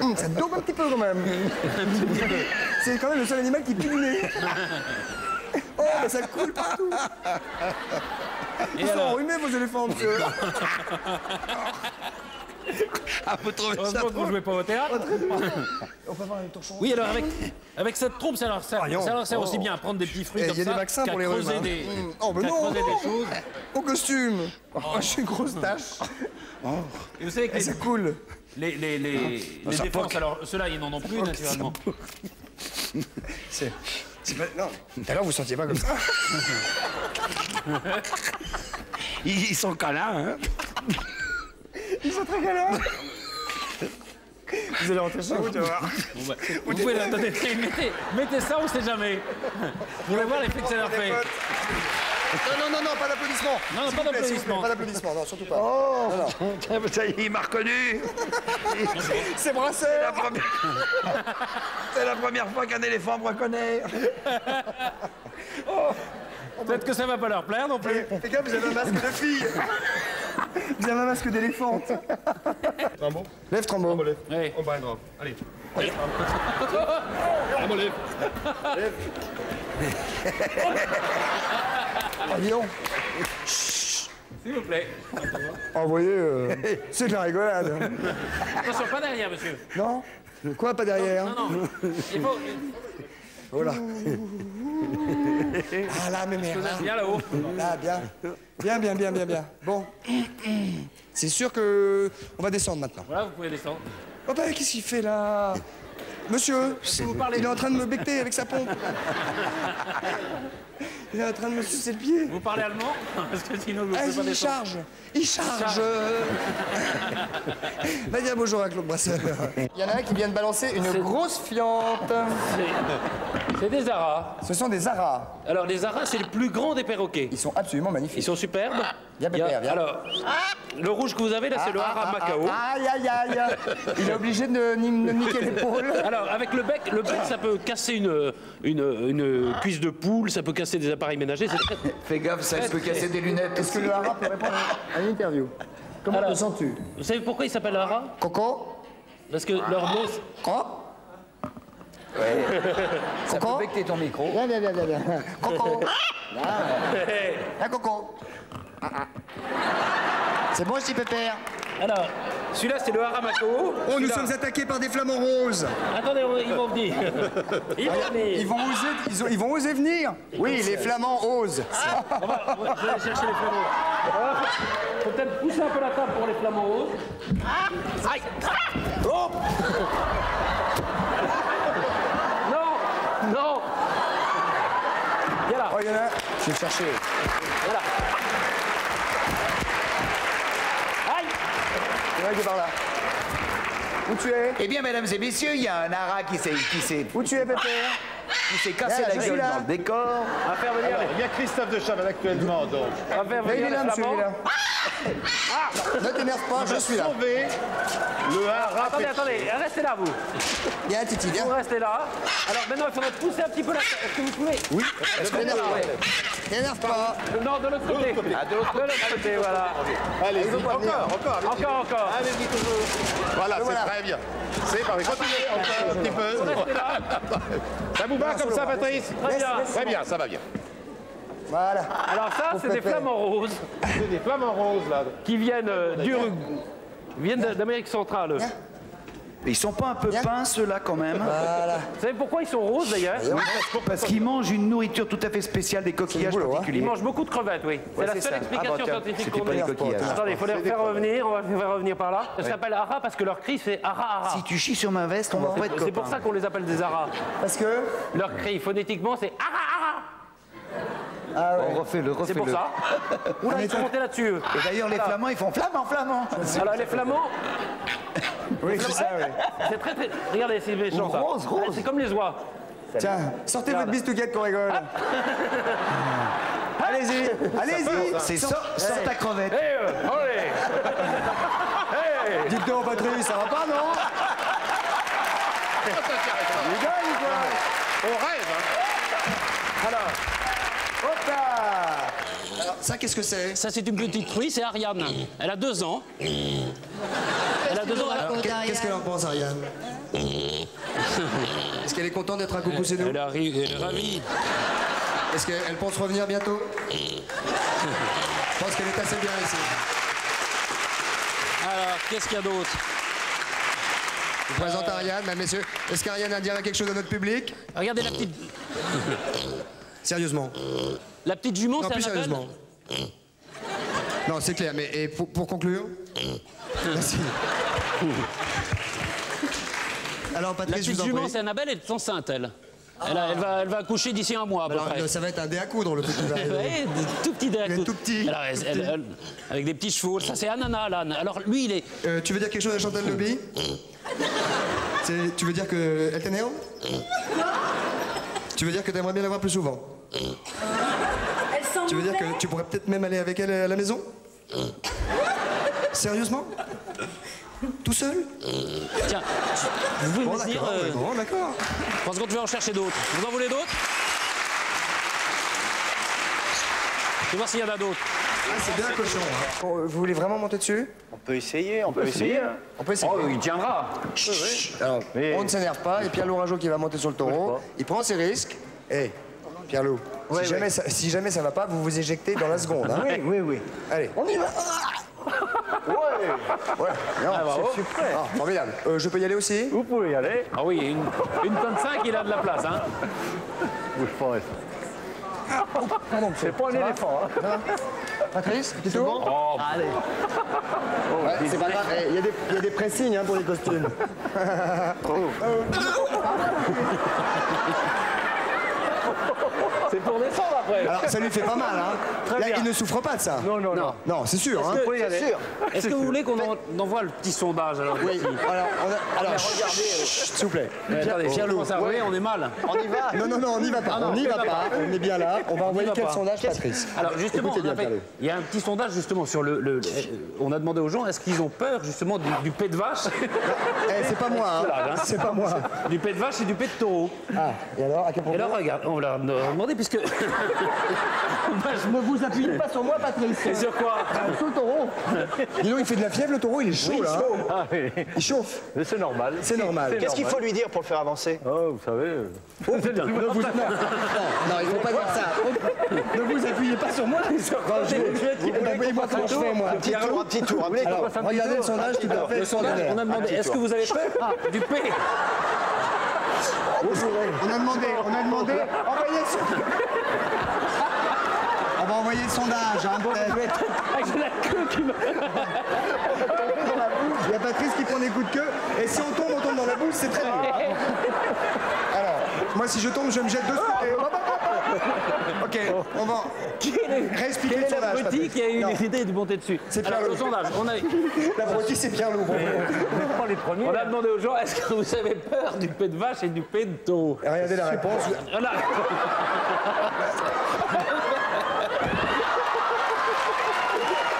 Hum, ça daube un petit peu quand même. C'est quand même le seul animal qui pue du nez. Oh, mais ça coule partout. Ils sont alors enrhumés, vos éléphants, monsieur. Ah, vous trouvez ça Heureusement que vous drôle jouez pas au théâtre. On peut avoir un torchon Oui, alors avec, avec cette trompe, ça leur sert, Voyons. ça leur sert Oh. aussi bien à prendre des petits fruits Eh, comme Il y a ça. des vaccins qu'à pour les rhumes. creuser hein. des. Oh, mais qu'à non, creuser non. des choses. Au costume. Oh, j'ai une grosse tache. Et vous savez que Eh, les, C'est cool. les, les, les, les ça défenses, poque. alors ceux-là, ils n'en ont plus naturellement. C'est. c'est pas- Non, tout à l'heure, vous sentiez pas comme ça. Ils ils sont câlins, hein Ils sont très câlins. Vous allez rentrer chez vous, tu vas voir. Bon, bah, vous pouvez leur donner. Mettez, mettez ça, on sait jamais. Vous allez voir l'effet que ça leur fait. Non, non, non, non, pas d'applaudissements. Non, non, pas d'applaudissements. Pas d'applaudissements, non, surtout pas. Oh Ça y est, il m'a reconnu. C'est C'est la brasseur première... C'est la première fois qu'un éléphant me reconnaît. Peut-être que ça va pas leur plaire non plus. Fais gaffe, vous avez un masque de fille Vous avez un masque d'éléphante Rambo Lève Trambo. Oui. On bat un drap. Allez. Ah, dis donc. S'il vous plaît. Ah, vous voyez, euh, c'est de la rigolade. Attention, pas derrière, monsieur. Non? Quoi, pas derrière? Non, non. Il faut. Oh là Ah là, mais merde. Bien là-haut? Là, bien. Bien, bien, bien, bien, bien. Bon. C'est sûr que... On va descendre maintenant. Voilà, vous pouvez descendre. Oh bah, qu'est-ce qu'il fait là? Monsieur, vous il est en train de me becter avec sa pompe. Il est en train de me sucer le pied. Vous parlez allemand? Parce que sinon, vous ne Ah, pouvez pas il charge Il charge Va dire bonjour à Claude Brasseur. Il y en a un qui vient de balancer une grosse fiente. C'est- des aras. Ce sont des aras. Alors, les aras, c'est le plus grand des perroquets. Ils sont absolument magnifiques. Ils sont superbes. Viens, Il y a- Pépère, viens. Alors, le rouge que vous avez là, c'est le hara Macao. Aïe, aïe, aïe Il est obligé de ni- de niquer l'épaule. Alors, avec le bec, le bec, ça peut casser une, une, une cuisse de poule, ça peut casser des appareils ménagers. C'est très... Fais gaffe, ça peut casser des lunettes. Est-ce que le hara peut répondre à une interview? Comment Alors, te sens-tu? Vous savez pourquoi ils s'appellent hara Coco? Parce que leur mot, Quoi? Ça Coco peut becter ton micro. Viens, viens, viens, viens, viens. Coco Viens, Coco Ah, ah. C'est bon, petit pépère Alors, celui-là, c'est le hara Macao. Oh, nous sommes attaqués par des flamants roses Attendez, ils vont venir. Ils vont venir. Ils vont oser, ils, ont- ils vont oser venir Oui, les flamands osent On va, on va- je vais aller chercher les flamants. Alors, faut- peut-être pousser un peu la table pour les flamants roses. Aïe Oh Non Non Viens là il y en a Je vais le chercher. Viens là Aïe Il y en a un qui est par là. Où tu es? Eh bien, mesdames et messieurs, il y a un ara qui s'est Où tu es, pépère? qui s'est cassé Là, la gueule là. dans le décor. On va faire venir les... Il y a Christophe de Chavannes actuellement, donc. Faire Là, il venir est là, monsieur, il est flamands. Là. Ne t'énerve pas, je suis là. Sauver le hara. Attendez, attendez, restez là vous. Viens, Titi, viens. Vous restez là. Alors maintenant, il faudrait pousser un petit peu la table. Est-ce que vous pouvez Oui, est-ce t'énerve pas T'énerve pas Non, de l'autre côté. Ah, de l'autre côté, voilà. Allez, encore, encore. Encore, encore. Allez-y toujours. Voilà, Voilà. c'est très bien. C'est parfait. Continuez encore un petit peu. Ça vous va comme ça, Patrice Très bien. Très bien, ça va bien. Voilà. Alors ça, c'est des flamants roses C'est des flamants roses, là. qui viennent euh, d'Uruguay. Viennent d'Amérique centrale. Ils sont pas un peu peints ceux-là quand même Voilà. Vous savez pourquoi ils sont roses d'ailleurs Parce qu'ils mangent une nourriture tout à fait spéciale, des coquillages boulot, hein. particuliers. Ils mangent beaucoup de crevettes, oui. C'est Ouais, la seule ça. explication Ah, bah, scientifique qu'on pas ait. coquillages. Attendez, il faut les faire revenir, on va les faire revenir par là. Ça s'appelle ara parce que leur cri c'est ara ara. Si tu chies sur ma veste, on va pas être C'est pour ça qu'on les appelle des aras. Parce que. Leur cri phonétiquement c'est ara ara. Ah ouais. On refait le, refait C'est pour le. ça. Oula, ils sont montés là-dessus. Et d'ailleurs, les flamands, ils font flamand, flamand. Alors les flamands, Oui, c'est ça, oui. c'est très très. Regardez, c'est méchant ça. Rose, rose. Ah, C'est comme les oies. Tiens, sortez votre bistouquette qu'on rigole. Allez-y, allez-y. C'est Sort- ta crevette. Eh, euh, allez Hey Dites donc, Patrice, ça va pas, non? Ou quoi On rêve, hein. Alors, Alors, ça, qu'est-ce que c'est? Ça, c'est une petite truie, c'est Ariane. Elle a deux ans. Elle a deux ans. Alors, Qu'est-ce qu'elle en pense, Ariane? Est-ce qu'elle est contente d'être un coucou chez nous? Elle, arrive, elle est ravie. Est-ce qu'elle pense revenir bientôt? Je pense qu'elle est assez bien ici. Alors, qu'est-ce qu'il y a d'autre? Je vous présente Ariane, mesdames, messieurs. Est-ce qu'Ariane a dire quelque chose à notre public? Regardez la petite, Sérieusement la petite jument, Non, c'est plus sérieusement. Non, c'est clair, mais et pour, pour conclure? Merci. Alors, La Patrice, je petite vous en jument, prie. c'est Annabelle, elle est enceinte, elle. Elle, a- elle va, elle va accoucher d'ici un mois, à peu Alors, près. ça va être un dé à coudre, le petit va arriver. Ouais, des tout petit dé à Il est coups. tout petit, Alors, elle- tout elle- petit. elle- avec des petits chevaux. Ça, c'est Anana, l'âne. Alors, lui, il est. Euh, tu veux dire quelque chose à Chantal Lobby? C'est- Tu veux dire qu'elle t'énerve Tu veux dire que t'aimerais bien la voir plus souvent? Tu veux dire que tu pourrais peut-être même aller avec elle à la maison? Sérieusement? Tout seul? Tiens, vous pouvez Bon, me dire. d'accord, euh, bon, d'accord. Trois secondes, je vais en chercher d'autres. Vous en voulez d'autres? Je vais voir s'il y en a d'autres. Ah, c'est bien cochon. hein. Bon, Vous voulez vraiment monter dessus? On peut essayer, on, peut essayer. hein. On peut essayer. Oh, il tiendra. Alors, Mais- on ne s'énerve pas. Et Pierre Lourageau qui va monter sur le taureau, il prend ses risques. Eh, Pierre Lou, Ouais, si, jamais Ça, si jamais ça va pas, vous vous éjectez dans la seconde. hein. Oui, oui, oui. Allez, on y va. Ouais. Ouais, non, Ah, c'est super. Ah, formidable. Euh, je peux y aller aussi? Vous pouvez y aller. Ah oui, une, une tonne 5, il a de la place. Hein. Bouge pas, reste. C'est pas un Ça éléphant. hein. Patrice, petit tour Oh, Allez. Ouais, c'est pas grave. Il y, a des- il y a des pressings hein, pour les costumes. C'est pour descendre après. Alors, ça lui fait pas mal, hein Très Là, bien. il ne souffre pas de ça. Non, non, non. Non, c'est sûr, hein Vous pouvez y aller. Est-ce que vous voulez qu'on en- envoie le petit sondage alors Oui, alors, on a- alors regardez, chut, s'il vous plaît. Eh, Attendez, Pierre voyez, on est mal. On y va Non, non, non, on n'y va pas. Ah non, on n'y va pas. pas. On est bien là. On va envoyer quel sondage, Patrice Alors justement, il y a un petit sondage justement sur le. on a demandé aux gens est-ce qu'ils ont peur justement du, du pet de vache Eh, c'est pas moi, hein. C'est pas moi. Du pet de vache et du pet de taureau. Ah, et alors, à quel Et propos? alors regarde, on leur a demandé puisque. Je me vous appuyez pas sur moi, Patrice. Et sur quoi Sur le taureau. Dis donc, il fait de la fièvre, le taureau, il est chaud, là. Ah, oui. Il chauffe. Mais C'est normal. C'est normal. Qu'est-ce qu'il faut lui dire pour le faire avancer? Oh, vous savez. Oh, putain, ne vous... non, non, non, il faut pas dire ça. Ne vous appuyez pas sur moi. Non, je vais... Voyez-moi comment je fais, moi. Un petit tour, un petit tour. regardez le sondage tout à fait Le sondage, on a demandé est-ce que vous avez peur Ah, du pet On a demandé, on a demandé, envoyez le sondage. On va envoyer le sondage, hein, peut-être. Avec la queue qui me. Il y a Patrice qui prend des coups de queue, et si on tombe, on tombe dans la bouche, c'est très dur. Alors, moi, si je tombe, je me jette dessus. et. Ok, on va Quel le est sondage. l'abruti qui a eu l'idée de monter dessus C'est Pierre le Lou. sondage, on a, L'abruti, c'est bien lourd. Pas les premiers. hein. on a demandé aux gens est-ce que vous avez peur du pet de vache et du pet de taureau? Regardez la réponse. Voilà.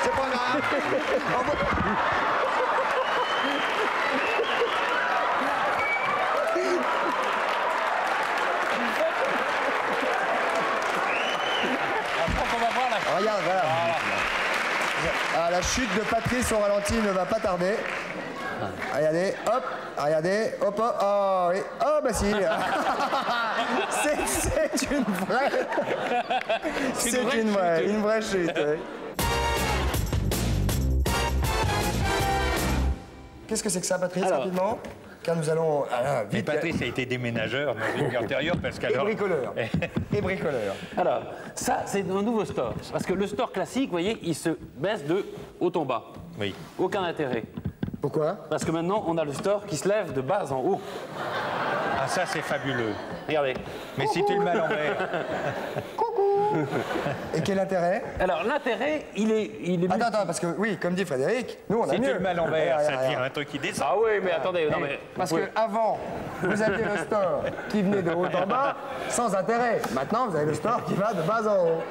C'est pas grave. Envoie- on va voir la Regarde, voilà. Ah, la chute de Patrice au ralenti ne va pas tarder. Regardez, hop, regardez, hop, hop, oh, oui, oh, bah si. C'est- une vraie. C'est une vraie, chute. une vraie chute. Qu'est-ce que c'est que ça, Patrice, Alors, rapidement? Car nous allons. Ah, Mais vite. Patrice a été déménageur dans une vie antérieure parce Et qu'alors. bricoleur. Et bricoleur. Alors, ça, c'est un nouveau store. Parce que le store classique, vous voyez, il se baisse de haut en bas. Oui. Aucun intérêt. Pourquoi? Parce que maintenant, on a le store qui se lève de bas en haut. Ah, ça, c'est fabuleux. Regardez. Mais si tu le mets à l'envers. Et quel intérêt? Alors, l'intérêt, il est. Il est Attends, attends, parce que oui, comme dit Frédéric, nous on a mets à l'envers, Regarde, ça devient un truc qui descend. Ah oui, mais attendez, non mais. Parce que avant, vous aviez le store qui venait de haut en bas, sans intérêt. Maintenant, vous avez le store qui va de bas en haut.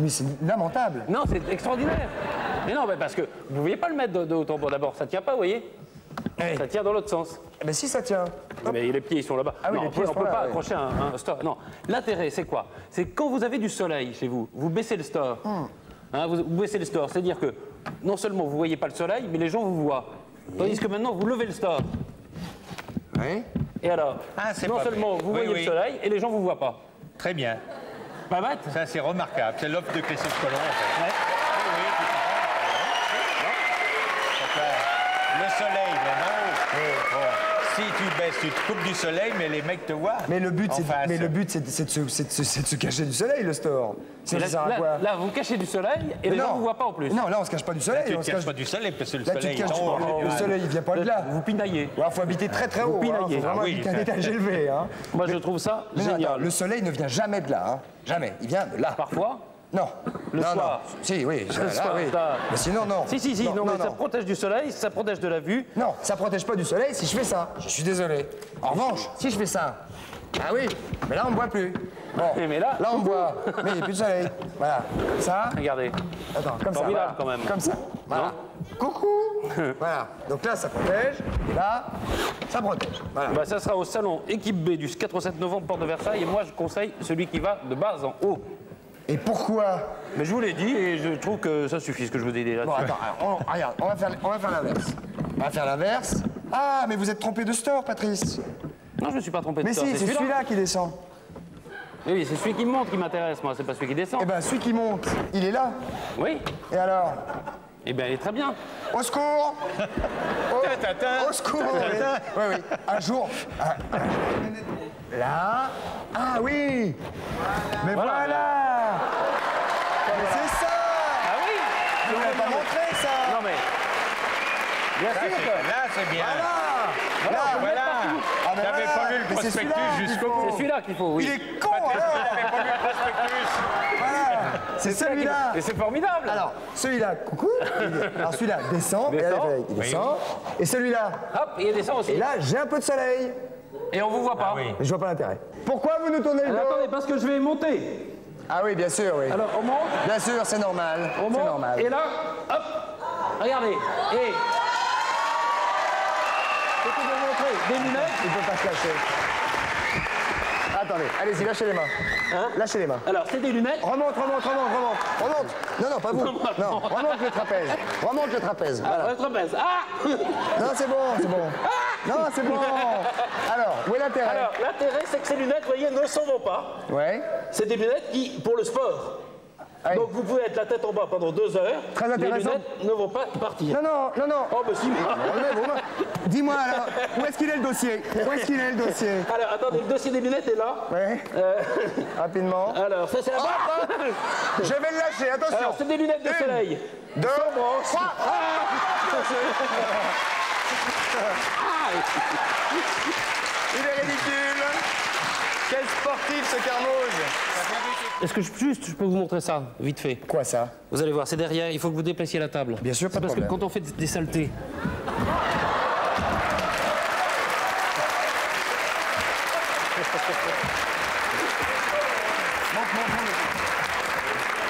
Mais c'est lamentable. Non, c'est extraordinaire. Mais non, mais parce que vous ne pouviez pas le mettre de, de haut en bas d'abord. Ça tient pas, vous voyez Ça tient dans l'autre sens. Mais si ça tient. Mais les pieds, ils sont là-bas. Ah oui, on pieds peut, on sont peut là, pas oui. accrocher un, un store. Non. L'intérêt, c'est quoi? C'est quand vous avez du soleil chez vous, vous baissez le store. Hmm. Hein, vous, vous baissez le store. C'est-à-dire que non seulement vous voyez pas le soleil, mais les gens vous voient. Tandis que maintenant, vous levez le store. Oui. Et alors, Ah, c'est non pas seulement vrai. vous Oui, voyez oui. le soleil et les gens vous voient pas. Très bien. Pas bête? Ça, c'est remarquable. C'est l'offre de Christophe Colomb, en fait. Ouais. Oui, oui, tout à fait. Donc là, Le soleil, maintenant. Bon, si tu baisses, tu te coupes du soleil, mais les mecs te voient. Mais le but, c'est Enfin, c'est- c'est de, c'est de se- c'est de se- c'est de se cacher du soleil, le store. Mais ça à là, quoi là, là, vous cachez du soleil et Mais les gens non. vous voient pas en plus. Non, là, on se cache pas du Là, soleil. tu on te se caches cache pas du soleil parce que le Là, tu soleil te caches est du- en haut. le, le soleil, il vient pas de là. Vous pinaillez. Il faut habiter très très haut. Vous faut vraiment Ah oui, habiter un étage élevé. Hein. Moi, je trouve ça génial. le soleil ne vient jamais de là. Hein. Jamais. Il vient de là. Parfois Non. Le non, soir. Non. Si, oui. Le là, soir, oui. ça- Mais sinon, non. Si, si, si, non, mais ça protège du soleil, ça protège de la vue. Non, ça protège pas du soleil si je fais ça. Je suis désolé. En revanche, si je fais ça, ah oui, mais là on me voit plus. Bon, Mais là- on me voit, mais il n'y a plus de soleil. Voilà. Ça, Regardez. attends, comme ça. Voilà. quand même. Comme ça. Voilà. Coucou. voilà. Donc là, ça protège. Et là, ça protège. Voilà. Bah, ça sera au salon équipe B du 4 au 7 novembre, porte de Versailles. Et moi, je conseille celui qui va de bas en haut. Et pourquoi Mais je vous l'ai dit et je trouve que ça suffit ce que je vous ai dit là. Bon, attends, alors, on, regarde, on va faire, on va faire l'inverse. On va faire l'inverse. Ah, mais vous êtes trompé de store, Patrice. Non, je me suis pas trompé de Mais store, si, c'est celui-là qui descend. Oui, oui, c'est celui qui monte qui m'intéresse, moi, c'est pas celui qui descend. Eh ben, celui qui monte, il est là. Oui, Et alors? Eh bien, il est très bien. Au secours Au, au secours oui. oui, oui. Un jour. ah, Là. Ah oui Mais voilà, Mais c'est ça Ah oui Je ne pas montré, ça Non, mais. Bien Là, sûr. Là, c'est bien. Voilà Là, voilà. Ah, T'avais voilà. pas lu le prospectus celui-là qu'il jusqu'au faut. C'est celui-là qu'il faut, oui. Il est con, alors T'avais pas lu le prospectus. C'est celui-là Et c'est formidable Alors, celui-là, coucou Alors celui-là descend, Descend. Frédéric, il Oui. descend. Et celui-là, Hop, il descend aussi. et là, j'ai un peu de soleil. Et on vous voit pas. oui. Mais je vois pas l'intérêt. Pourquoi vous nous tournez le dos attendez, parce que je vais monter. Ah oui, bien sûr, oui. Alors, on monte, Bien sûr, c'est normal. on C'est monte, normal. et là, hop, Regardez. Et. C'était de montrer. Des lunettes, il peut pas se lâcher. Attendez, allez-y, lâchez les mains. Hein Lâchez les mains. Alors, c'est des lunettes. Remonte, remonte, remonte, remonte. Remonte. Non, non, pas vous. Non, remonte le trapèze. Remonte le trapèze. Ah, le trapèze. Ah Non, c'est bon, c'est bon. Non, c'est bon. Alors, où est l'intérêt? Alors, l'intérêt, c'est que ces lunettes, vous voyez, ne s'en vont pas. Ouais. C'est des lunettes qui, pour le sport. Donc, vous pouvez être la tête en bas pendant deux heures. Très Les intéressant. lunettes ne vont pas partir. Non, non, non, non. Oh, bah si. Vos mains. Dis-moi alors, où est-ce qu'il est le dossier? Où est-ce qu'il est le dossier? Alors, attendez, le dossier des lunettes est là. Ouais. Euh, Rapidement. alors, ça, c'est la hop. Je vais le lâcher, attention. Alors, c'est des lunettes de Une, soleil. Deux, trois. Il est ridicule. Quel sportif ce Carmouge. Est-ce que je, juste, je peux vous montrer ça, vite fait Quoi ça Vous allez voir, c'est derrière, il faut que vous déplaciez la table. Bien sûr, pas de parce que quand on fait des saletés,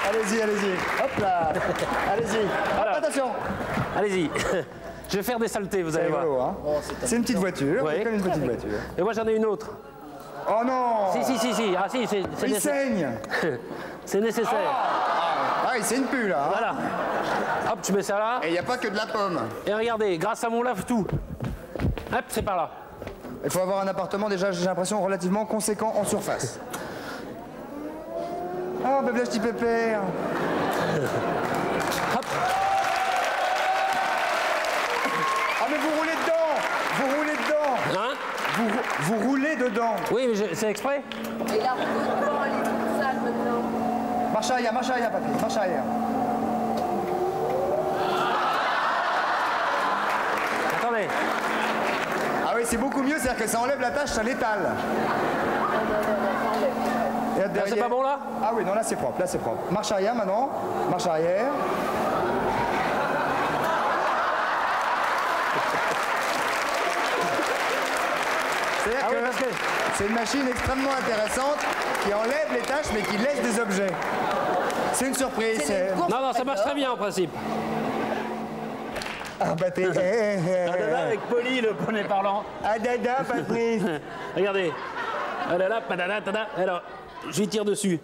Allez-y, allez-y. Hop là. Allez-y. Attention. allez-y. je vais faire des saletés, vous allez voir. hein C'est une petite voiture. Ouais. Comme une petite voiture. Et moi, j'en ai une autre. Oh non Si, si, si, si. Ah, si, c'est Il nécessaire. saigne. C'est nécessaire. Ah, il saigne plus là. hein. Voilà. Hop, tu mets ça là. Et il n'y a pas que de la pomme. Et regardez, grâce à mon lave-tout. Hop, c'est par là. Il faut avoir un appartement déjà, j'ai l'impression, relativement conséquent en surface. Ah, bah, petit pépère. Hop. Ah, mais vous roulez dedans Vous roulez dedans Vous roulez dedans. Oui, mais c'est exprès Et la roue devant, elle est toute sale maintenant. Marche arrière, marche arrière, Patrice, marche arrière. Attendez. Ah oui, c'est beaucoup mieux, c'est-à-dire que ça enlève la tâche, ça l'étale. Et là, c'est pas bon, là? Ah oui, non, là c'est propre, là c'est propre. Marche arrière maintenant, marche arrière. C'est-à-dire Ah que c'est une machine extrêmement intéressante qui enlève les tâches mais qui laisse des objets. C'est une surprise. c'est- Non, non, ça marche très bien en principe. Ah bah t'es... eh, eh, eh, Ah, dada, avec Poli, le poney parlant. Ah dada, Patrice Regardez. Ah là là, padada, tada. Alors, je lui tire dessus.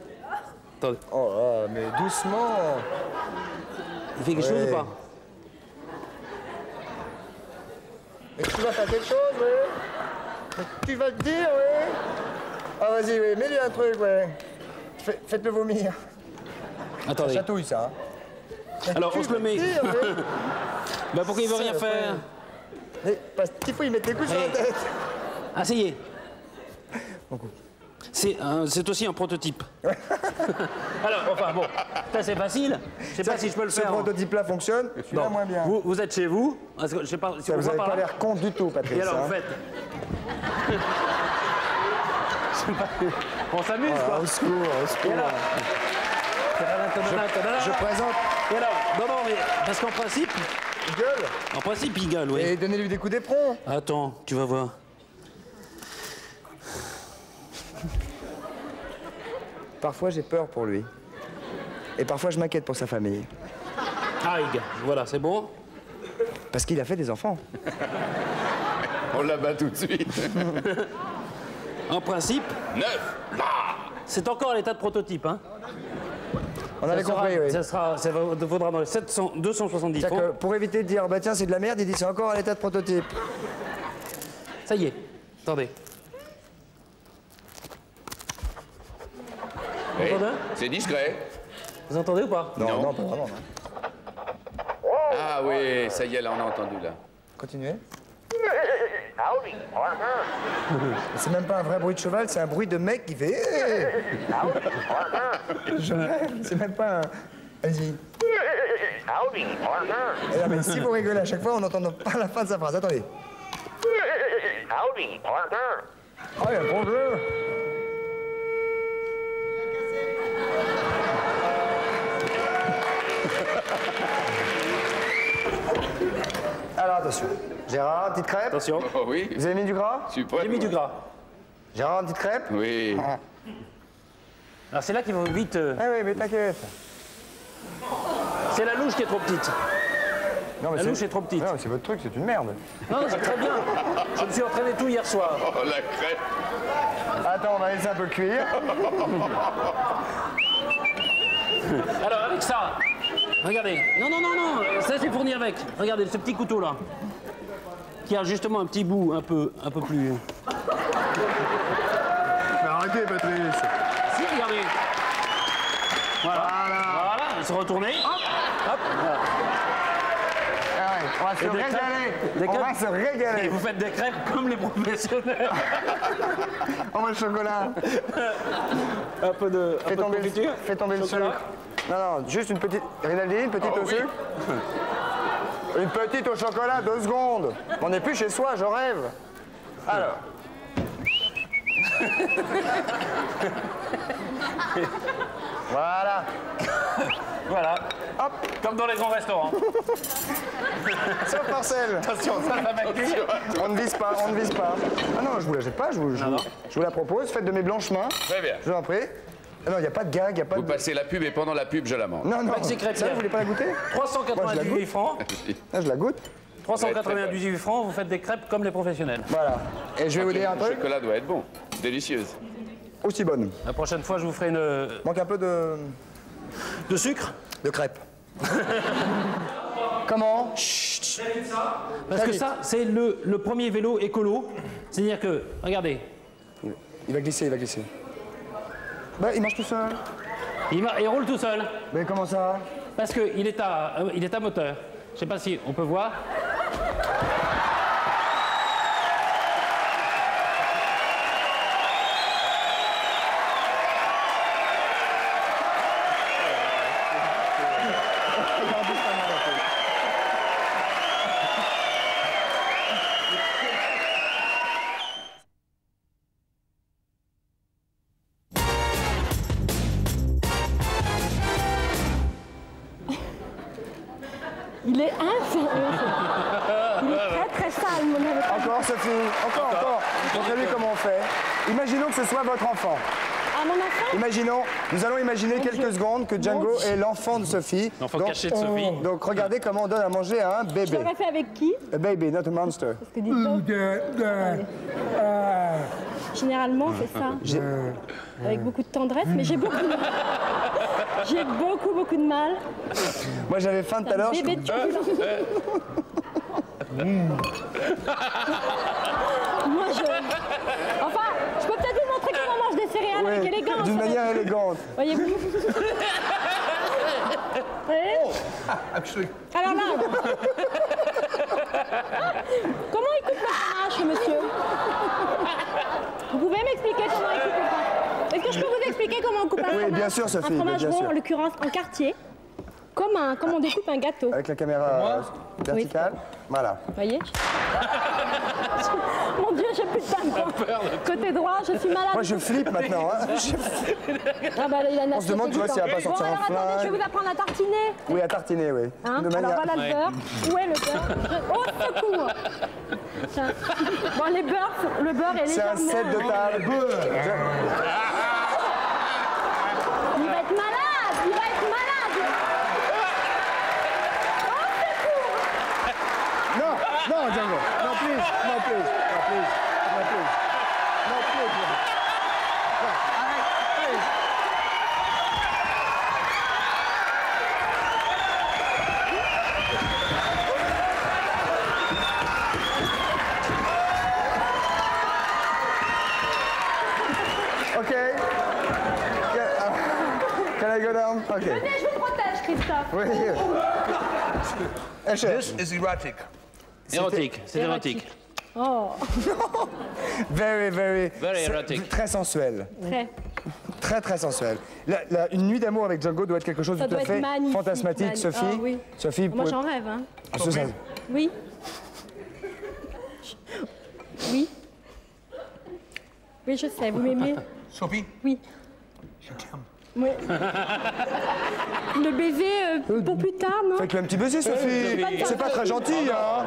Attendez. Oh là, mais doucement Il fait quelque chose ou pas Mais tu vas faire quelque chose, Mais Tu vas le dire, ouais Ah vas-y, ouais, mets-lui un truc, ouais. Faites-le vomir. Attendez. Ça chatouille, ça. hein. Alors, tu on se le met. dire, ouais. Bah pourquoi il veut rien faire. Mais parce qu'il faut y mettre des coups sur la tête. Asseyez. C'est un- c'est aussi un prototype. Alors, enfin bon, ça c'est facile. Je sais pas si je peux le Ce faire. hein. prototype-là fonctionne, celui-là moins bien. Vous, vous êtes chez vous. Parce que je sais pas si Ça, on vous voit avez par pas l'air con du tout, Patrice. Et alors, hein. vous faites. Pas, on s'amuse quoi. au secours, au Et secours. alors Je présente. Et alors, non, non, mais parce qu'en principe, Il gueule. en principe, il gueule, oui. Et donnez-lui des coups d'éperon. Attends, tu vas voir. Parfois, j'ai peur pour lui. Et parfois, je m'inquiète pour sa famille. Il gueule. Voilà, c'est bon. Parce qu'il a fait des enfants. On l'abat tout de suite. En principe, Neuf. c'est encore à l'état de prototype. Hein. On avait ça sera, compris, oui. Ça sera, ça va- faudra dans les 700, 270 C'est-à-dire francs. que pour éviter de dire, bah tiens, c'est de la merde, il dit, c'est encore à l'état de prototype. Ça y est. Attendez. Entendez C'est discret. Vous entendez ou pas Non, non, pas vraiment. non. Ah oui, ça y est, là, on a entendu, là. Continuez. C'est même pas un vrai bruit de cheval, c'est un bruit de mec qui fait. Je rêve, c'est même pas un. Allez-y. Et non, mais si vous rigolez à chaque fois, on n'entend pas la fin de sa phrase. Attendez. Oh, il y a un bon jeu. Attention. Gérard, petite crêpe. Attention. Oh oui. Vous avez mis du gras? Super. J'ai mis du gras. Gérard, petite crêpe? Oui. Ah. Alors c'est là qu'il faut vite. euh, Ah oui, mais t'inquiète. C'est la louche qui est trop petite. Non, mais La c'est- louche est trop petite. Non, mais c'est votre truc, c'est une merde. Non, non, c'est très bien. Je me suis entraîné tout hier soir. Oh, la crêpe. Attends, on va laisser un peu cuire. Alors avec ça, regardez. Non, non, non, non. Ça c'est fourni avec. Regardez ce petit couteau là. Qui a justement un petit bout un peu, un peu plus. Mais arrêtez, Patrice. Si, regardez. Voilà. Voilà. Se retourner. Hop. Hop. Voilà. Ah on va se régaler. On va se Et régaler. vous faites des crêpes comme les professionnels. On va le chocolat. un peu de, un Fais peu de tomber, le, confiture. fais tomber le Chocolat. sucre. Non, non, juste une petite. Rinaldi, une petite Oh, au oui. sucre. Une petite au chocolat, deux secondes. On n'est plus chez soi, je rêve. Alors. voilà. Voilà. Hop. Comme dans les grands restaurants. Sauf Marcel. Attention, ça va m'accueillir. On ne vise pas, on ne vise pas. Ah non, je vous la jette pas, je vous, je, Non, vous- non. je vous la propose. Faites de mes blanches mains. Très bien. Je vous en prie. Ah non, il n'y a pas de gag, il n'y a pas Vous de. passez la pub et pendant la pub, je la mange. Non, non. Maxi crêpe, Ça, vous voulez pas la goûter Moi, je la 398 goûte. francs. Ah, je la goûte. 398 francs, vous faites des crêpes comme les professionnels. Voilà. Et je vais vous dire un Le truc. chocolat doit être bon. Délicieuse. Aussi bonne. La prochaine fois, je vous ferai une. Manque un peu de. De sucre de crêpes. Comment Parce que ça, c'est le, le premier vélo écolo. C'est-à-dire que, regardez, Il va glisser, il va glisser. Bah, il marche tout seul. il, roule tout seul. Mais comment ça? Parce qu'il est, à, euh, il est à moteur. Je sais pas si on peut voir. Django est l'enfant de Sophie. L'enfant caché de Sophie. Donc regardez comment on donne à manger à un bébé. l'aurais fait avec qui A baby, not a monster. Parce que dites-donc, généralement, c'est ça. J'ai- Avec beaucoup de tendresse, mais j'ai beaucoup de mal. J'ai beaucoup, beaucoup de mal. Moi j'avais faim tout à l'heure. Bébé de Moi, je... Enfin, je peux peut-être vous montrer comment on mange des céréales Oui, avec élégance. D'une manière élégante. Voyez-vous Voyez Alors là... comment il coupe le fromage, ce monsieur? Vous pouvez m'expliquer comment il coupe le fromage? Est-ce que je peux vous expliquer comment on coupe un Oui, fromage? bien sûr, Sophie, Un fromage bien rond, sûr. en l'occurrence, en quartier. Comme, un, comme on découpe un gâteau. Avec la caméra euh, verticale. Voilà. voyez Mon Dieu, j'ai plus de temps. Côté droit, je suis malade. Moi je flippe maintenant. hein. Je- Ah bah, là, il a On se demande, tu vois, s'il va pas Bon, sortir un alors attendez, je vais vous apprendre à tartiner. Oui, à tartiner, oui. Hein De Alors manière- voilà le beurre. Où est le beurre Oh, secours Tiens. Bon, les beurres, le beurre est C'est un légèrement... set de table. Non, please. Non, please. Non, please. Non, please. Non, please. Non, arrête, please. Ok. Can, uh, can I go down? Ok. Venez, je vous protège, Christophe Oui. This is erotic. Érotique, c'est érotique. Oh Very, very. Very erotic. Très sensuel. Très. Très, très sensuel. La- la- une nuit d'amour avec Django doit être quelque chose Ça de tout à fait fantasmatique, magnifique. Sophie. Ah, oui. Sophie, Moi, j'en rêve, hein. Ah, ça. Oui. Oui. Oui, je sais, vous m'aimez Sophie Oui. Oui. Le baiser euh, pour plus tard, non? Faites-le un petit baiser, Sophie. Pas de C'est pas très gentil, hein.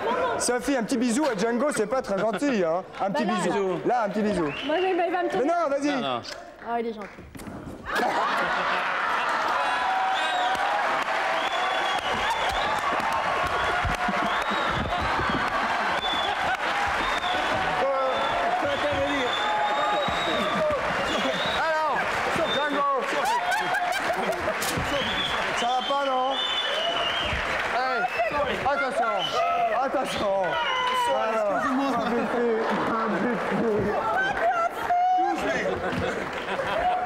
Sophie, un petit bisou à Django, c'est pas très gentil, hein. Un petit Bah là, bisou. Là, un petit bisou. Moi, mais, mais il va me Mais tenir. non, vas-y. Ah, il est gentil. Attention. Alors, un bébé, un bébé.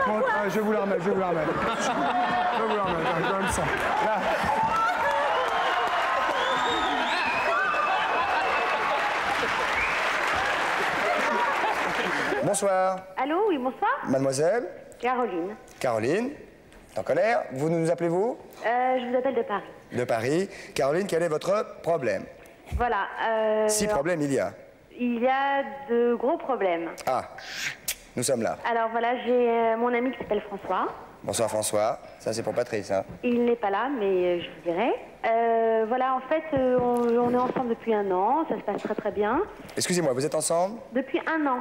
Bon, euh, je vais vous la remettre, je vais vous la remettre. Je vais vous la remettre, je donne ça. Là. Bonsoir, Allô, oui, bonsoir. mademoiselle Caroline. Caroline. En colère, vous nous appelez-vous? Euh, je vous appelle de Paris. De Paris. Caroline, quel est votre problème? Voilà. euh, Si problème il y a. Il y a de gros problèmes. Ah, nous sommes là. Alors voilà, j'ai euh, mon ami qui s'appelle François. Bonsoir François. Ça c'est pour Patrice. Hein. Il n'est pas là, mais euh, je vous dirai. Euh, voilà, en fait, euh, on, on est ensemble depuis un an, ça se passe très très bien. Excusez-moi, vous êtes ensemble? Depuis un an.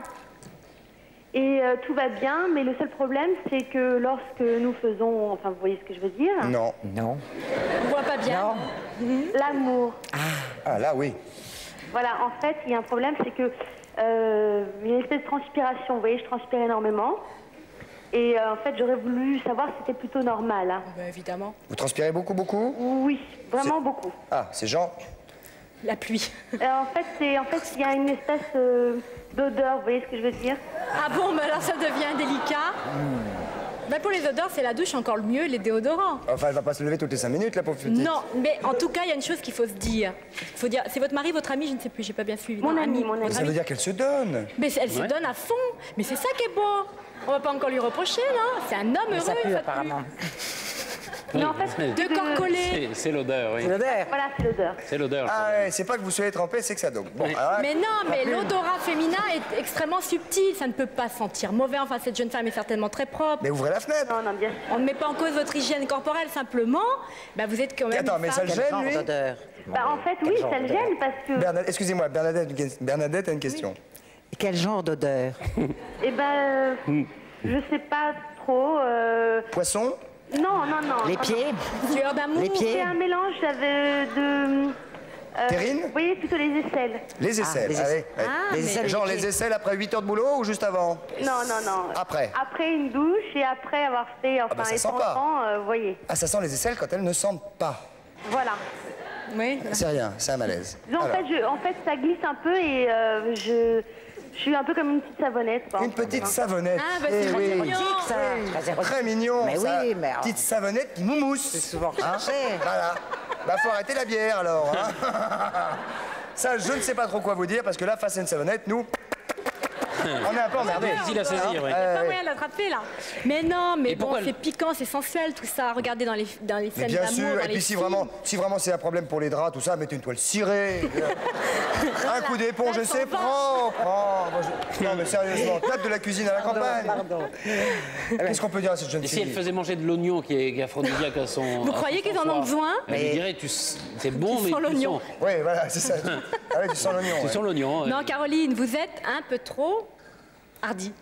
Et euh, tout va bien, mais le seul problème, c'est que lorsque nous faisons, enfin, vous voyez ce que je veux dire? Non. Non. On voit pas bien. L'amour. Ah là oui. Voilà, en fait, il y a un problème, c'est que euh, il y a une espèce de transpiration. Vous voyez, je transpire énormément. Et euh, en fait, j'aurais voulu savoir si c'était plutôt normal. hein. évidemment. Vous transpirez beaucoup, beaucoup? Oui, vraiment beaucoup. Ah, c'est Jean? La pluie. Euh, en fait, c'est en fait, il y a une espèce euh, d'odeur. Vous voyez ce que je veux dire? Ah bon, mais alors ça devient délicat. Bah pour les odeurs, c'est la douche encore le mieux, les déodorants. Enfin, elle va pas se lever toutes les 5 minutes, la pauvre petite. Non, mais en tout cas, il y a une chose qu'il faut se dire. Il faut dire, c'est votre mari, votre ami, je ne sais plus, j'ai pas bien suivi. Mon Non, ami, mon votre Ça veut dire qu'elle se donne. Mais elle se donne à fond. Mais c'est ça qui est beau. On va pas encore lui reprocher, là. C'est un homme Mais heureux. ça pue, apparemment. Mais en fait, c'est- deux corps collés. C'est- C'est l'odeur, oui. Voilà, c'est l'odeur. C'est l'odeur. Ah ouais, c'est pas que vous soyez trempé, c'est que ça donc. Bon, alors là, Mais non, mais l'odorat féminin est extrêmement subtil. Ça ne peut pas sentir mauvais. Enfin, cette jeune femme est certainement très propre. Mais ouvrez la fenêtre. Non, non, bien sûr. On ne met pas en cause votre hygiène corporelle, simplement. Bah, vous êtes quand même. Attends, mais ça le gêne, lui Bah, en fait, oui, ça le gêne parce que. Bernadette, excusez-moi, Bernadette, Bernadette a une question. Quel genre d'odeur Eh ben, euh, je sais pas trop. euh, Poisson Non, non, non. Les pieds Sueur d'amour. Les pieds C'est un mélange avec de. euh, Terrine Vous voyez, plutôt les aisselles. Les aisselles, les allez. aisselles. allez. Ah, Les mais- aisselles, Genre les les aisselles après 8 heures de boulot ou juste avant Non, non, non. Après. Après une douche et après avoir fait, enfin, bah, ça sent pas. euh, vous voyez. Ah, ça sent les aisselles quand elles ne sentent pas. Voilà. Oui. C'est rien, c'est un malaise. Non, en, Alors, fait, je, en fait, ça glisse un peu et euh, je, je suis un peu comme une petite savonnette. Une petite hein. savonnette. Ah, bah, Eh c'est oui. mignon. ça. Très mignon. Mais ça. oui, mais- Petite savonnette qui moumousse. C'est souvent recherché. Voilà. Bah, faut arrêter la bière alors. hein. ça, je ne sais pas trop quoi vous dire parce que là, face à une savonnette, nous. On est un peu emmerdés. difficile à saisir, oui. Il n'y a Euh, pas moyen de l'attraper là. Mais non, mais bon, c'est piquant, c'est sensuel tout ça. Regardez dans les, dans les scènes bien d'amour. sûr, dans et puis si vraiment, si vraiment c'est un problème pour les draps, tout ça, mettez une toile cirée. un coup d'éponge, c'est. Oh, je- Non mais sérieusement, tape de la cuisine à la campagne. Qu'est-ce qu'on peut dire à cette jeune Et si elle fille faisait manger de l'oignon qui est, aphrodisiaque à son. Vous croyez qu'ils en ont besoin Elle lui dirait, tu s- c'est bon, Tu mais sens tu l'oignon. Oui, voilà, c'est ça. Ah oui, tu sens l'oignon. Tu ouais. sens l'oignon. Non, Caroline, vous êtes un peu trop hardi.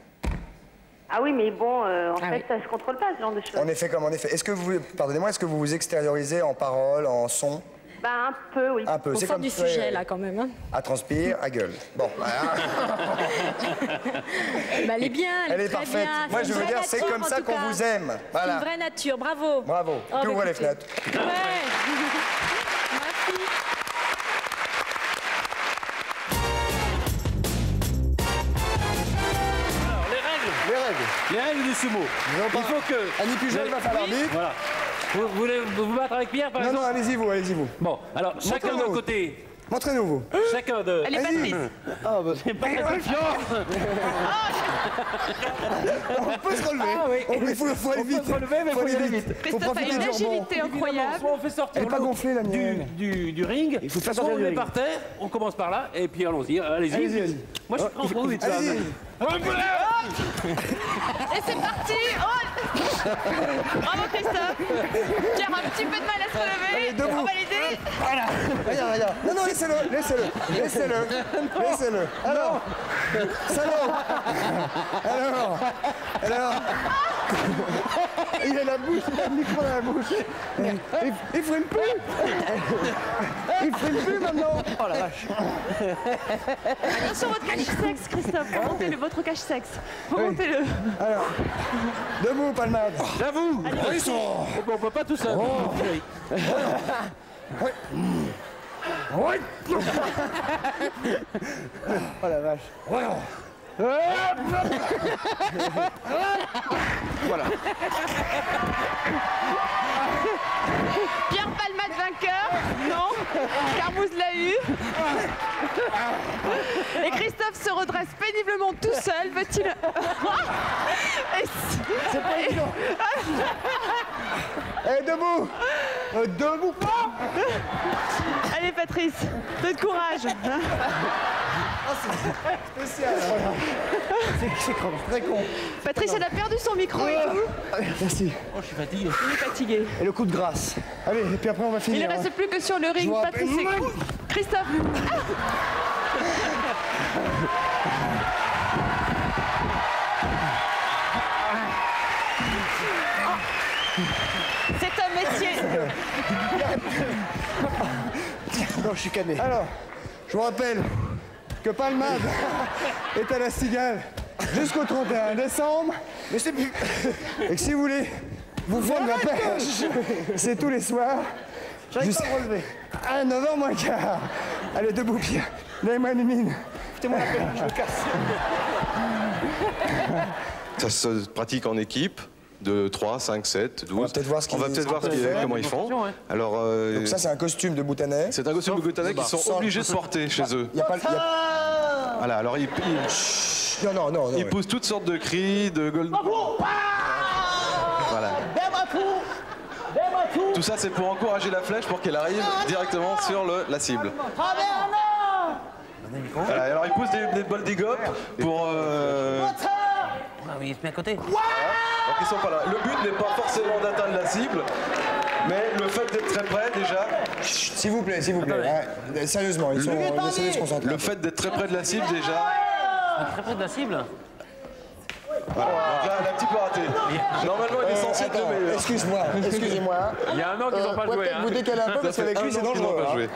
Ah oui, mais bon, euh, en Ah fait, oui. ça se contrôle pas, ce genre de choses. En effet, comme en effet. Est-ce que vous, pardonnez-moi, est-ce que vous vous extériorisez en paroles, en son? Bah, un peu, oui. Un peu. C'est fond comme du sujet ouais. là quand même. hein. À transpire, à gueule. Bon, voilà. Bah, elle est bien, elle, Elle est très parfaite. bien. Moi, je veux dire, c'est comme en ça qu'on vous aime. C'est Voilà. une vraie nature, bravo. Bravo. Oh, Puis bah, ouvrez les fenêtres. Ouais. Les règles du sumo. pas- Il faut que. Annie Pujol va faire l'arbitre. Voilà. Vous voulez vous battre avec Pierre, par Non, non, exemple allez-y vous, allez-y vous. Bon, alors, chacun d'un Montrez-nous. côté. Montrez-nous vous. Chacun de. Elle est Vas-y. Patrice. Ah bah. C'est pas. On peut se relever. Ah oui. On peut, faut, faut aller On peut vite. se relever, mais faut y aller vite. Faut Christophe a profiter une du rebond. agilité incroyable. Soit on fait sortir Elle est pas la du, mienne. du, du ring, Il faut faire sortir on du le met ring. par terre, on commence par là, et puis allons-y, allez-y. Allez-y, allez-y. Moi je prends trop vite. ça. Allez-y. Et c'est parti Oh Bravo Christophe Pierre a un petit peu de mal à se relever. debout. On va l'aider. Regarde, regarde. Non, non, laissez-le, laissez-le, laissez-le, laissez-le. Alors, salaud. Alors, alors. Il a la bouche, il a le micro dans la bouche. Il, il frime plus. Il frime plus maintenant. Oh la vache. Attention votre cache-sexe Christophe. Remontez-le, votre cache-sexe. Remontez-le. Alors, debout, palmade. J'avoue sont. on, on peut pas tout ça. Oui. Oh la vache. Voilà. Pierre Palmade vainqueur Non Carmouze l'a eu. Et Christophe se redresse péniblement tout seul. Veut-il. Et- C'est pas évident. Eh, debout. Euh, debout. Allez Patrice, peu de courage. Spécial. Voilà. C'est c'est con, très con. Patrice, elle a perdu son micro et tout. Merci. Oh, je suis fatigué. Il est fatigué. Et le coup de grâce. Allez, et puis après on va Il finir. ne hein. reste plus que sur le ring. Patrice et Christophe. C'est un métier. Non, je suis cané. Alors, je vous rappelle que Palmade est à la Cigale jusqu'au 31 décembre. Mais c'est plus. Et que si vous voulez vous vendre la pêche, c'est tous les soirs. Jusqu'à relever. À 9h moins quart. Allez, debout, Pierre. Donnez-moi une mine. Foutez-moi la pêche, je le casse. Ça se pratique en équipe de 3, 5, 7, 12. On va peut-être voir ce On va qu'ils- peut-être voir ce ce qu'ils qu'ils- font. comment ils font. Ouais. Alors, euh, Donc ça, c'est un costume de Boutanais. c'est un costume de Goutanais qu'ils sont Sans- obligés de porter chez eux. Il y a pas... il y a- Voilà, alors ils, ils- Non, non, non. non ils ouais. poussent toutes sortes de cris, de gold. Voilà. Tout ça, c'est pour encourager la flèche pour qu'elle arrive directement sur le- la cible. Voilà, alors il pousse des, des bols d'égop pour. euh, Ah oui, il se met à côté. donc ils sont pas là. Le but n'est pas forcément d'atteindre la cible, mais le fait d'être très près déjà. S'il vous plaît, s'il vous plaît. Ouais, Sérieusement, ils sont. Essayez de se concentrer. Le fait d'être très près de la cible déjà. Très près de la cible. Voilà. Donc là, elle a un petit peu raté. Normalement, il est Euh, censé être le attends, meilleur. Excuse-moi, excusez-moi. Il y a un an qu'ils Euh, n'ont pas joué, peut-être hein. vous décaler un peu Ça parce qu'avec lui, c'est dangereux. pas hein. joué.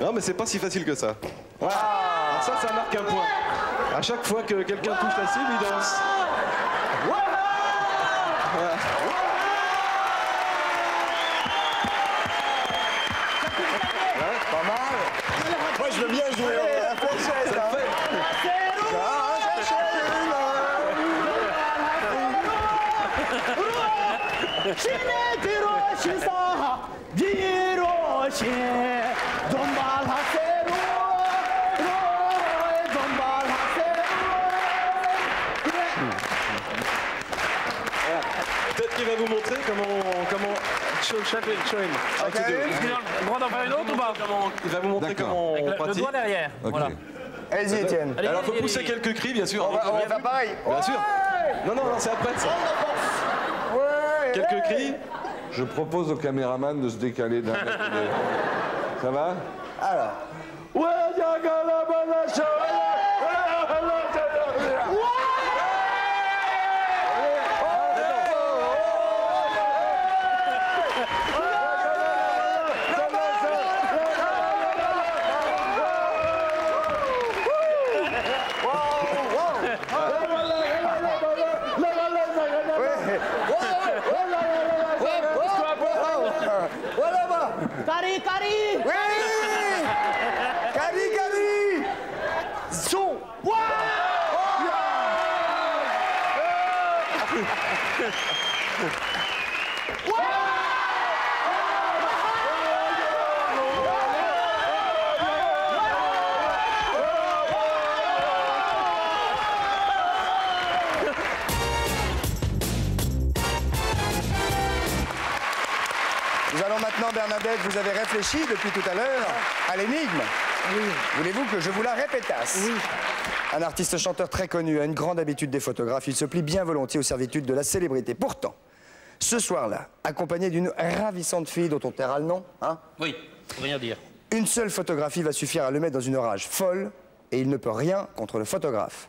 Non, mais c'est pas si facile que ça. Voilà. Alors ça, ça marque un point. À chaque fois que quelqu'un touche la cible, il danse. Voilà. A le droit d'en faire une autre ou pas Il va vous montrer comment on le- le pratique. doigt derrière. Ok. Voilà. Allez-y, Étienne. Alors, il faut allez, pousser allez. quelques cris, bien sûr. On va, on va faire pareil. Bien sûr. Non, non, non, c'est après ça. Quelques cris. Je propose au caméraman de se décaler d'un mètre. Ça va? Alors. Cari, maintenant, Bernadette, vous avez réfléchi depuis tout à l'heure à l'énigme. Voulez-vous que je vous la répétasse Oui. Un artiste chanteur très connu a une grande habitude des photographes. Il se plie bien volontiers aux servitudes de la célébrité. Pourtant, ce soir-là, accompagné d'une ravissante fille dont on taira le nom, hein, Oui, rien dire. une seule photographie va suffire à le mettre dans une rage folle et il ne peut rien contre le photographe.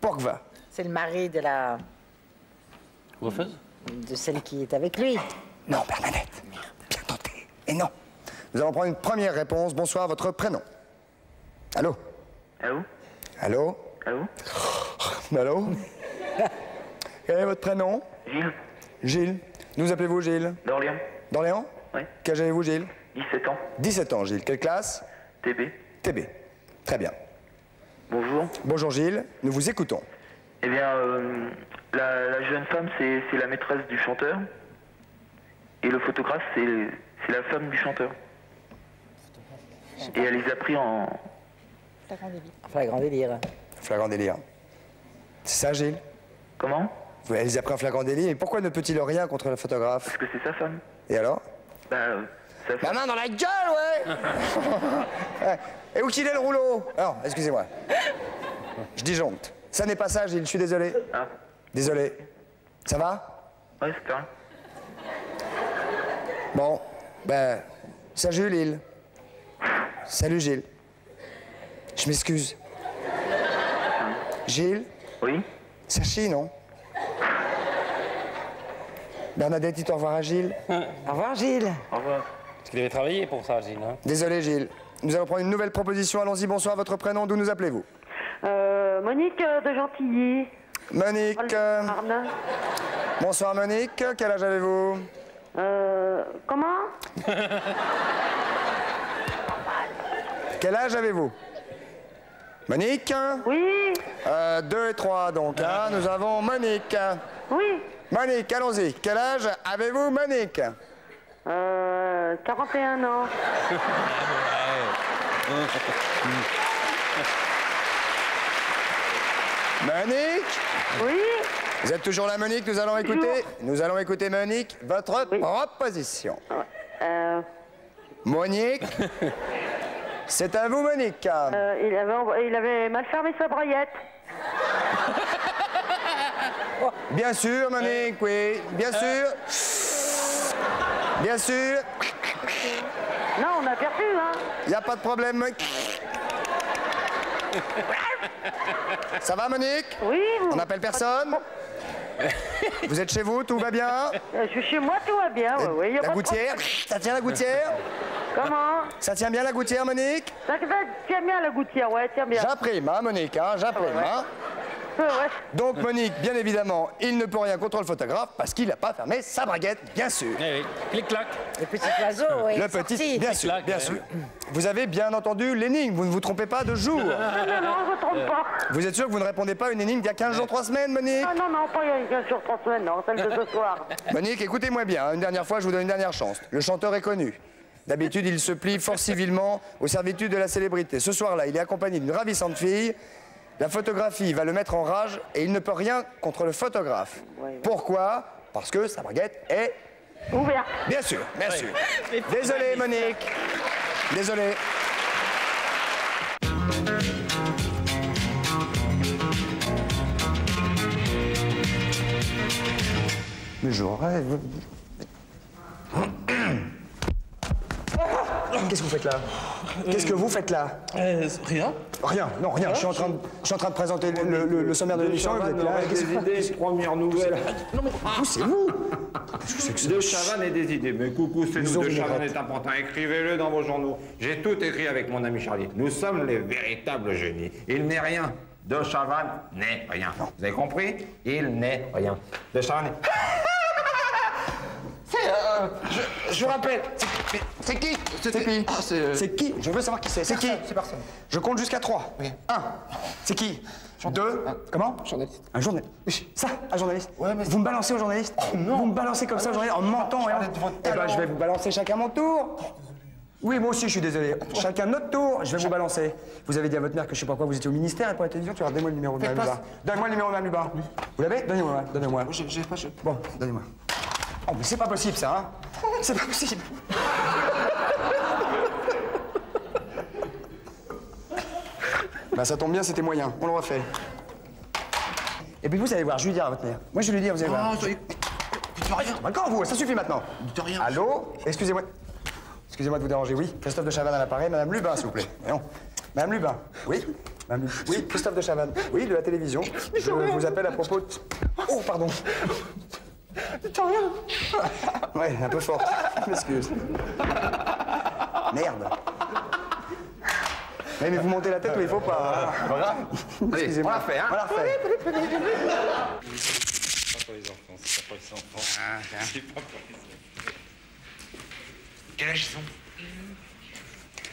Porkva. C'est le mari de la. Coiffeuse de celle qui est avec lui. Non, Bernadette. Et non. Nous allons prendre une première réponse. Bonsoir, votre prénom. Allô? Allô? Allô? Allô? Allô? Quel est votre prénom? Gilles, Gilles. Nous appelez-vous Gilles? d'Orléans, D'Orléans? Oui. Quel âge avez-vous, Gilles? 17 ans, 17 ans, Gilles. Quelle classe? TB. TB. Très bien. Bonjour. Bonjour, Gilles. Nous vous écoutons. Eh bien, euh, la, la jeune femme, c'est c'est la maîtresse du chanteur. Et le photographe, c'est c'est la femme du chanteur. Et elle les a pris en... Flagrant délire. Flagrant délire. C'est ça, Gilles? Comment? Elle les a pris en flagrant délire. Et pourquoi ne peut-il rien contre le photographe? Parce que c'est sa femme. Et alors? Bah, euh, sa La main dans la gueule, ouais Et où qu'il est le rouleau? Non, excusez-moi. Je disjoncte. Ça n'est pas ça, Gilles, je suis désolé. Ah. Désolé. Ça va? Ouais, c'est ça. Bon, ben, salut Lille. Salut Gilles. Je m'excuse. Gilles Oui Ça chie, non? Bernadette, dit au revoir à Gilles. Au revoir, Gilles. Au revoir. Parce qu'il avait travaillé pour ça, Gilles. hein. Désolé, Gilles. Nous allons prendre une nouvelle proposition. Allons-y, bonsoir, votre prénom, d'où nous appelez-vous? Euh, Monique de Gentilly. Monique. Arnaud. Bonsoir, Monique. Quel âge avez-vous? Euh, comment Quel âge avez-vous? Monique? Oui. Euh, deux et trois, donc. hein. Nous avons Monique. Oui. Monique, allons-y. Quel âge avez-vous, Monique? Euh, 41 ans. Monique? Oui. Vous êtes toujours là, Monique Nous allons écouter. Nous allons écouter, Monique, votre proposition. Euh, Monique, c'est à vous, Monique. euh, il, avait, envo- il avait mal fermé sa braillette. Bien sûr, Monique, oui. Bien sûr. Bien sûr. Non, on a perdu, hein. Il n'y a pas de problème, Monique. Ça va, Monique? Oui. On n'appelle personne? Vous êtes chez vous, tout va bien Euh, Je suis chez moi, tout va bien. A La gouttière Ça tient la gouttière Comment Ça tient bien la gouttière, Monique Ça, ça tient bien la gouttière, ouais, tiens bien. J'imprime, hein, Monique, hein, j'imprime, Ouais. hein. Ouais. Donc, Monique, bien évidemment, il ne peut rien contre le photographe parce qu'il n'a pas fermé sa braguette, bien sûr. Clic-clac. Le petit oiseau, oui. Le petit, bien sûr, bien sûr. Vous avez bien entendu l'énigme, vous ne vous trompez pas de jour. Non, non, non, je ne trompe pas. Vous êtes sûr que vous ne répondez pas à une énigme d'il y a 15 jours, 3 semaines, Monique? Non, non, non, pas il y a 15 jours, 3 semaines, non, celle de ce soir. Monique, écoutez-moi bien, une dernière fois, je vous donne une dernière chance. Le chanteur est connu. D'habitude, il se plie fort civilement aux servitudes de la célébrité. Ce soir-là, il est accompagné d'une ravissante fille. La photographie va le mettre en rage et il ne peut rien contre le photographe. Pourquoi? Parce que sa braguette est... Ouverte. Bien sûr, bien sûr. Désolé, Monique. Désolé. Mais je rêve. Qu'est-ce que vous faites là? Qu'est-ce que vous faites là? Rien. Rien, non, rien. Je suis en train de, je suis en train de présenter le, le- le sommaire de l'émission. Vous êtes là. Qu'est-ce des que- idées, première nouvelle. Non, mais vous, c'est vous? Qu'est-ce que c'est que ça? De Chavannes et des idées. Mais coucou, c'est nous. De Chavannes est important. Écrivez-le dans vos journaux. J'ai tout écrit avec mon ami Charlie. Nous sommes les véritables génies. Il n'est rien. De Chavannes n'est rien. Vous avez compris? Il n'est rien. De Chavannes euh, je, rappelle. c'est- mais C'est qui? C'est qui C'est qui? Je veux savoir qui c'est. C'est qui? C'est personne. Je compte jusqu'à 3. Un. C'est qui? Deux. Comment? Journaliste. Un journaliste. Ça, un journaliste Vous me balancez au journaliste? Vous me balancez comme ça au journaliste en mentant en... Eh ben, je vais vous balancer chacun mon tour. Oui, moi aussi, je suis désolé. Chacun notre tour, je vais vous balancer. Vous avez dit à votre mère que je sais pas quoi, vous étiez au ministère et pour la télévision, tu vas donner-moi le numéro de Lubin. Donne-moi le numéro de Madame Lubin. Vous l'avez? Donnez-moi, donnez-moi. J'ai pas, Bon, donnez-moi. Oh, mais c'est pas possible, ça, hein C'est pas possible. Bah, ça tombe bien, c'était moyen. On le refait. Et puis vous allez voir, je vais lui dire à votre mère. Moi, je vais lui dire, vous allez voir. Non, soyez- Dites rien. Encore vous, ça suffit maintenant. Dites rien. Allô? Excusez-moi. Excusez-moi de vous déranger, oui. Christophe de Chavannes à l'appareil, Madame Lubin, s'il vous plaît. Voyons. Madame Lubin, oui Madame Lubin. Oui, Christophe de Chavannes. Oui, de la télévision. Je vous appelle à propos de... Oh, pardon. Rien. Ouais, un peu fort. Je m'excuse. Merde. Eh, mais vous montez la tête où il faut pas. Voilà. Excusez-moi. on l'a fait, hein On l'a refait. Pas pour les enfants, c'est pas pour les enfants. C'est pas pour les enfants. Quel âge ils sont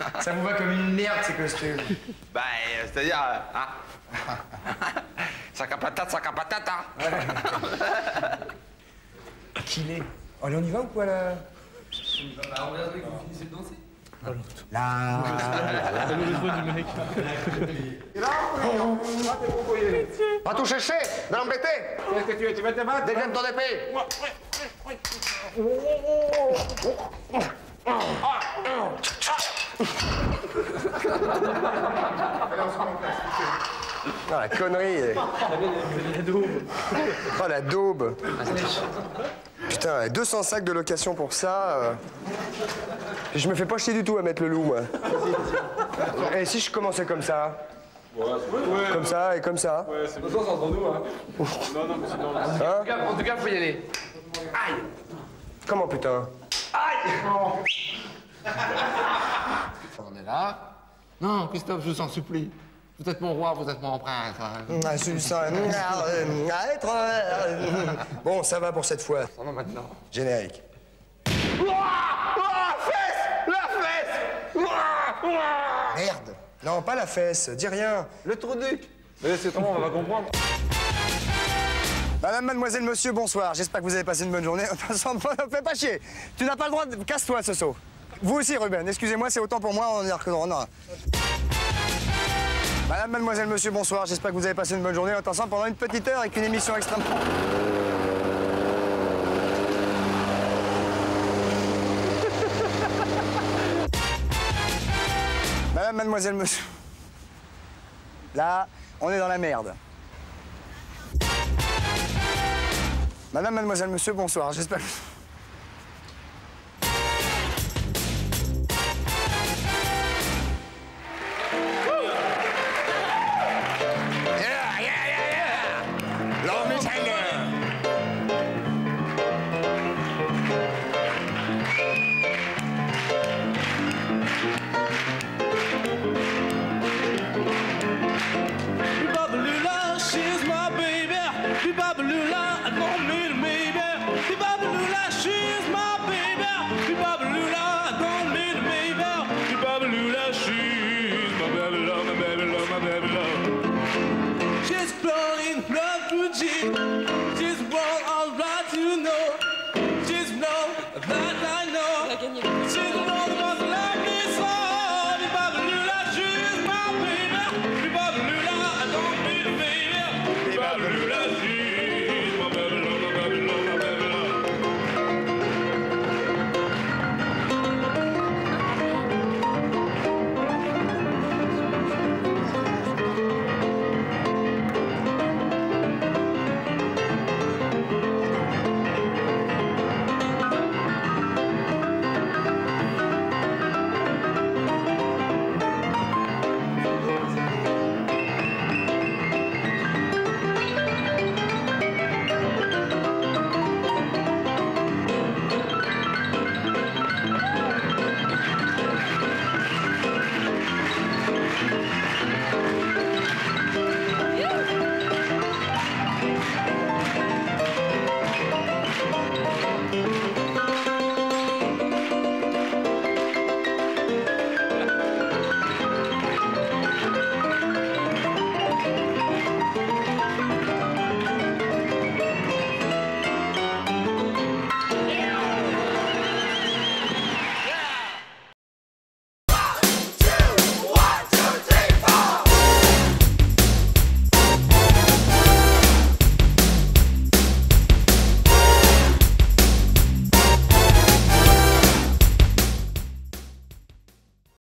Ça vous va comme une merde, ces costumes. Bah, euh, c'est-à-dire. euh, hein Sac à patate, sac à patate, hein Qu'il est Oh, allez, on y va ou quoi, là? On verra que vous finissez de danser. La la mec. Va tout chercher, va l'embêter Qu'est-ce que tu veux Tu veux te battre ton épée Oh, la connerie Oh, la daube Putain, 200 sacs de location pour ça. euh. Je me fais pas chier du tout à mettre le loup, moi. Et si je commençais comme ça Comme ça et comme ça Ouais, c'est bon. c'est entre nous, hein. Non, non, mais c'est normal. Hein En tout cas, faut y aller. Aïe Comment putain? On est là. Non, Christophe, je vous en supplie. Vous êtes mon roi, vous êtes mon prince. Ah, c'est ça. À être, euh, Bon, ça va pour cette fois. Ça va maintenant. Générique. Merde. Non, pas la fesse. Dis rien. Le trou duc. Mais c'est comment on va comprendre Madame, mademoiselle, monsieur, bonsoir. J'espère que vous avez passé une bonne journée. Ne fais pas chier. Tu n'as pas le droit de... Casse-toi, Soso. Vous aussi, Ruben. Excusez-moi, c'est autant pour moi. On est a- Madame, mademoiselle, monsieur, bonsoir. J'espère que vous avez passé une bonne journée. On est ensemble pendant une petite heure avec une émission extrêmement... Madame, mademoiselle, monsieur. Là, on est dans la merde. Madame, mademoiselle, monsieur, bonsoir. J'espère que...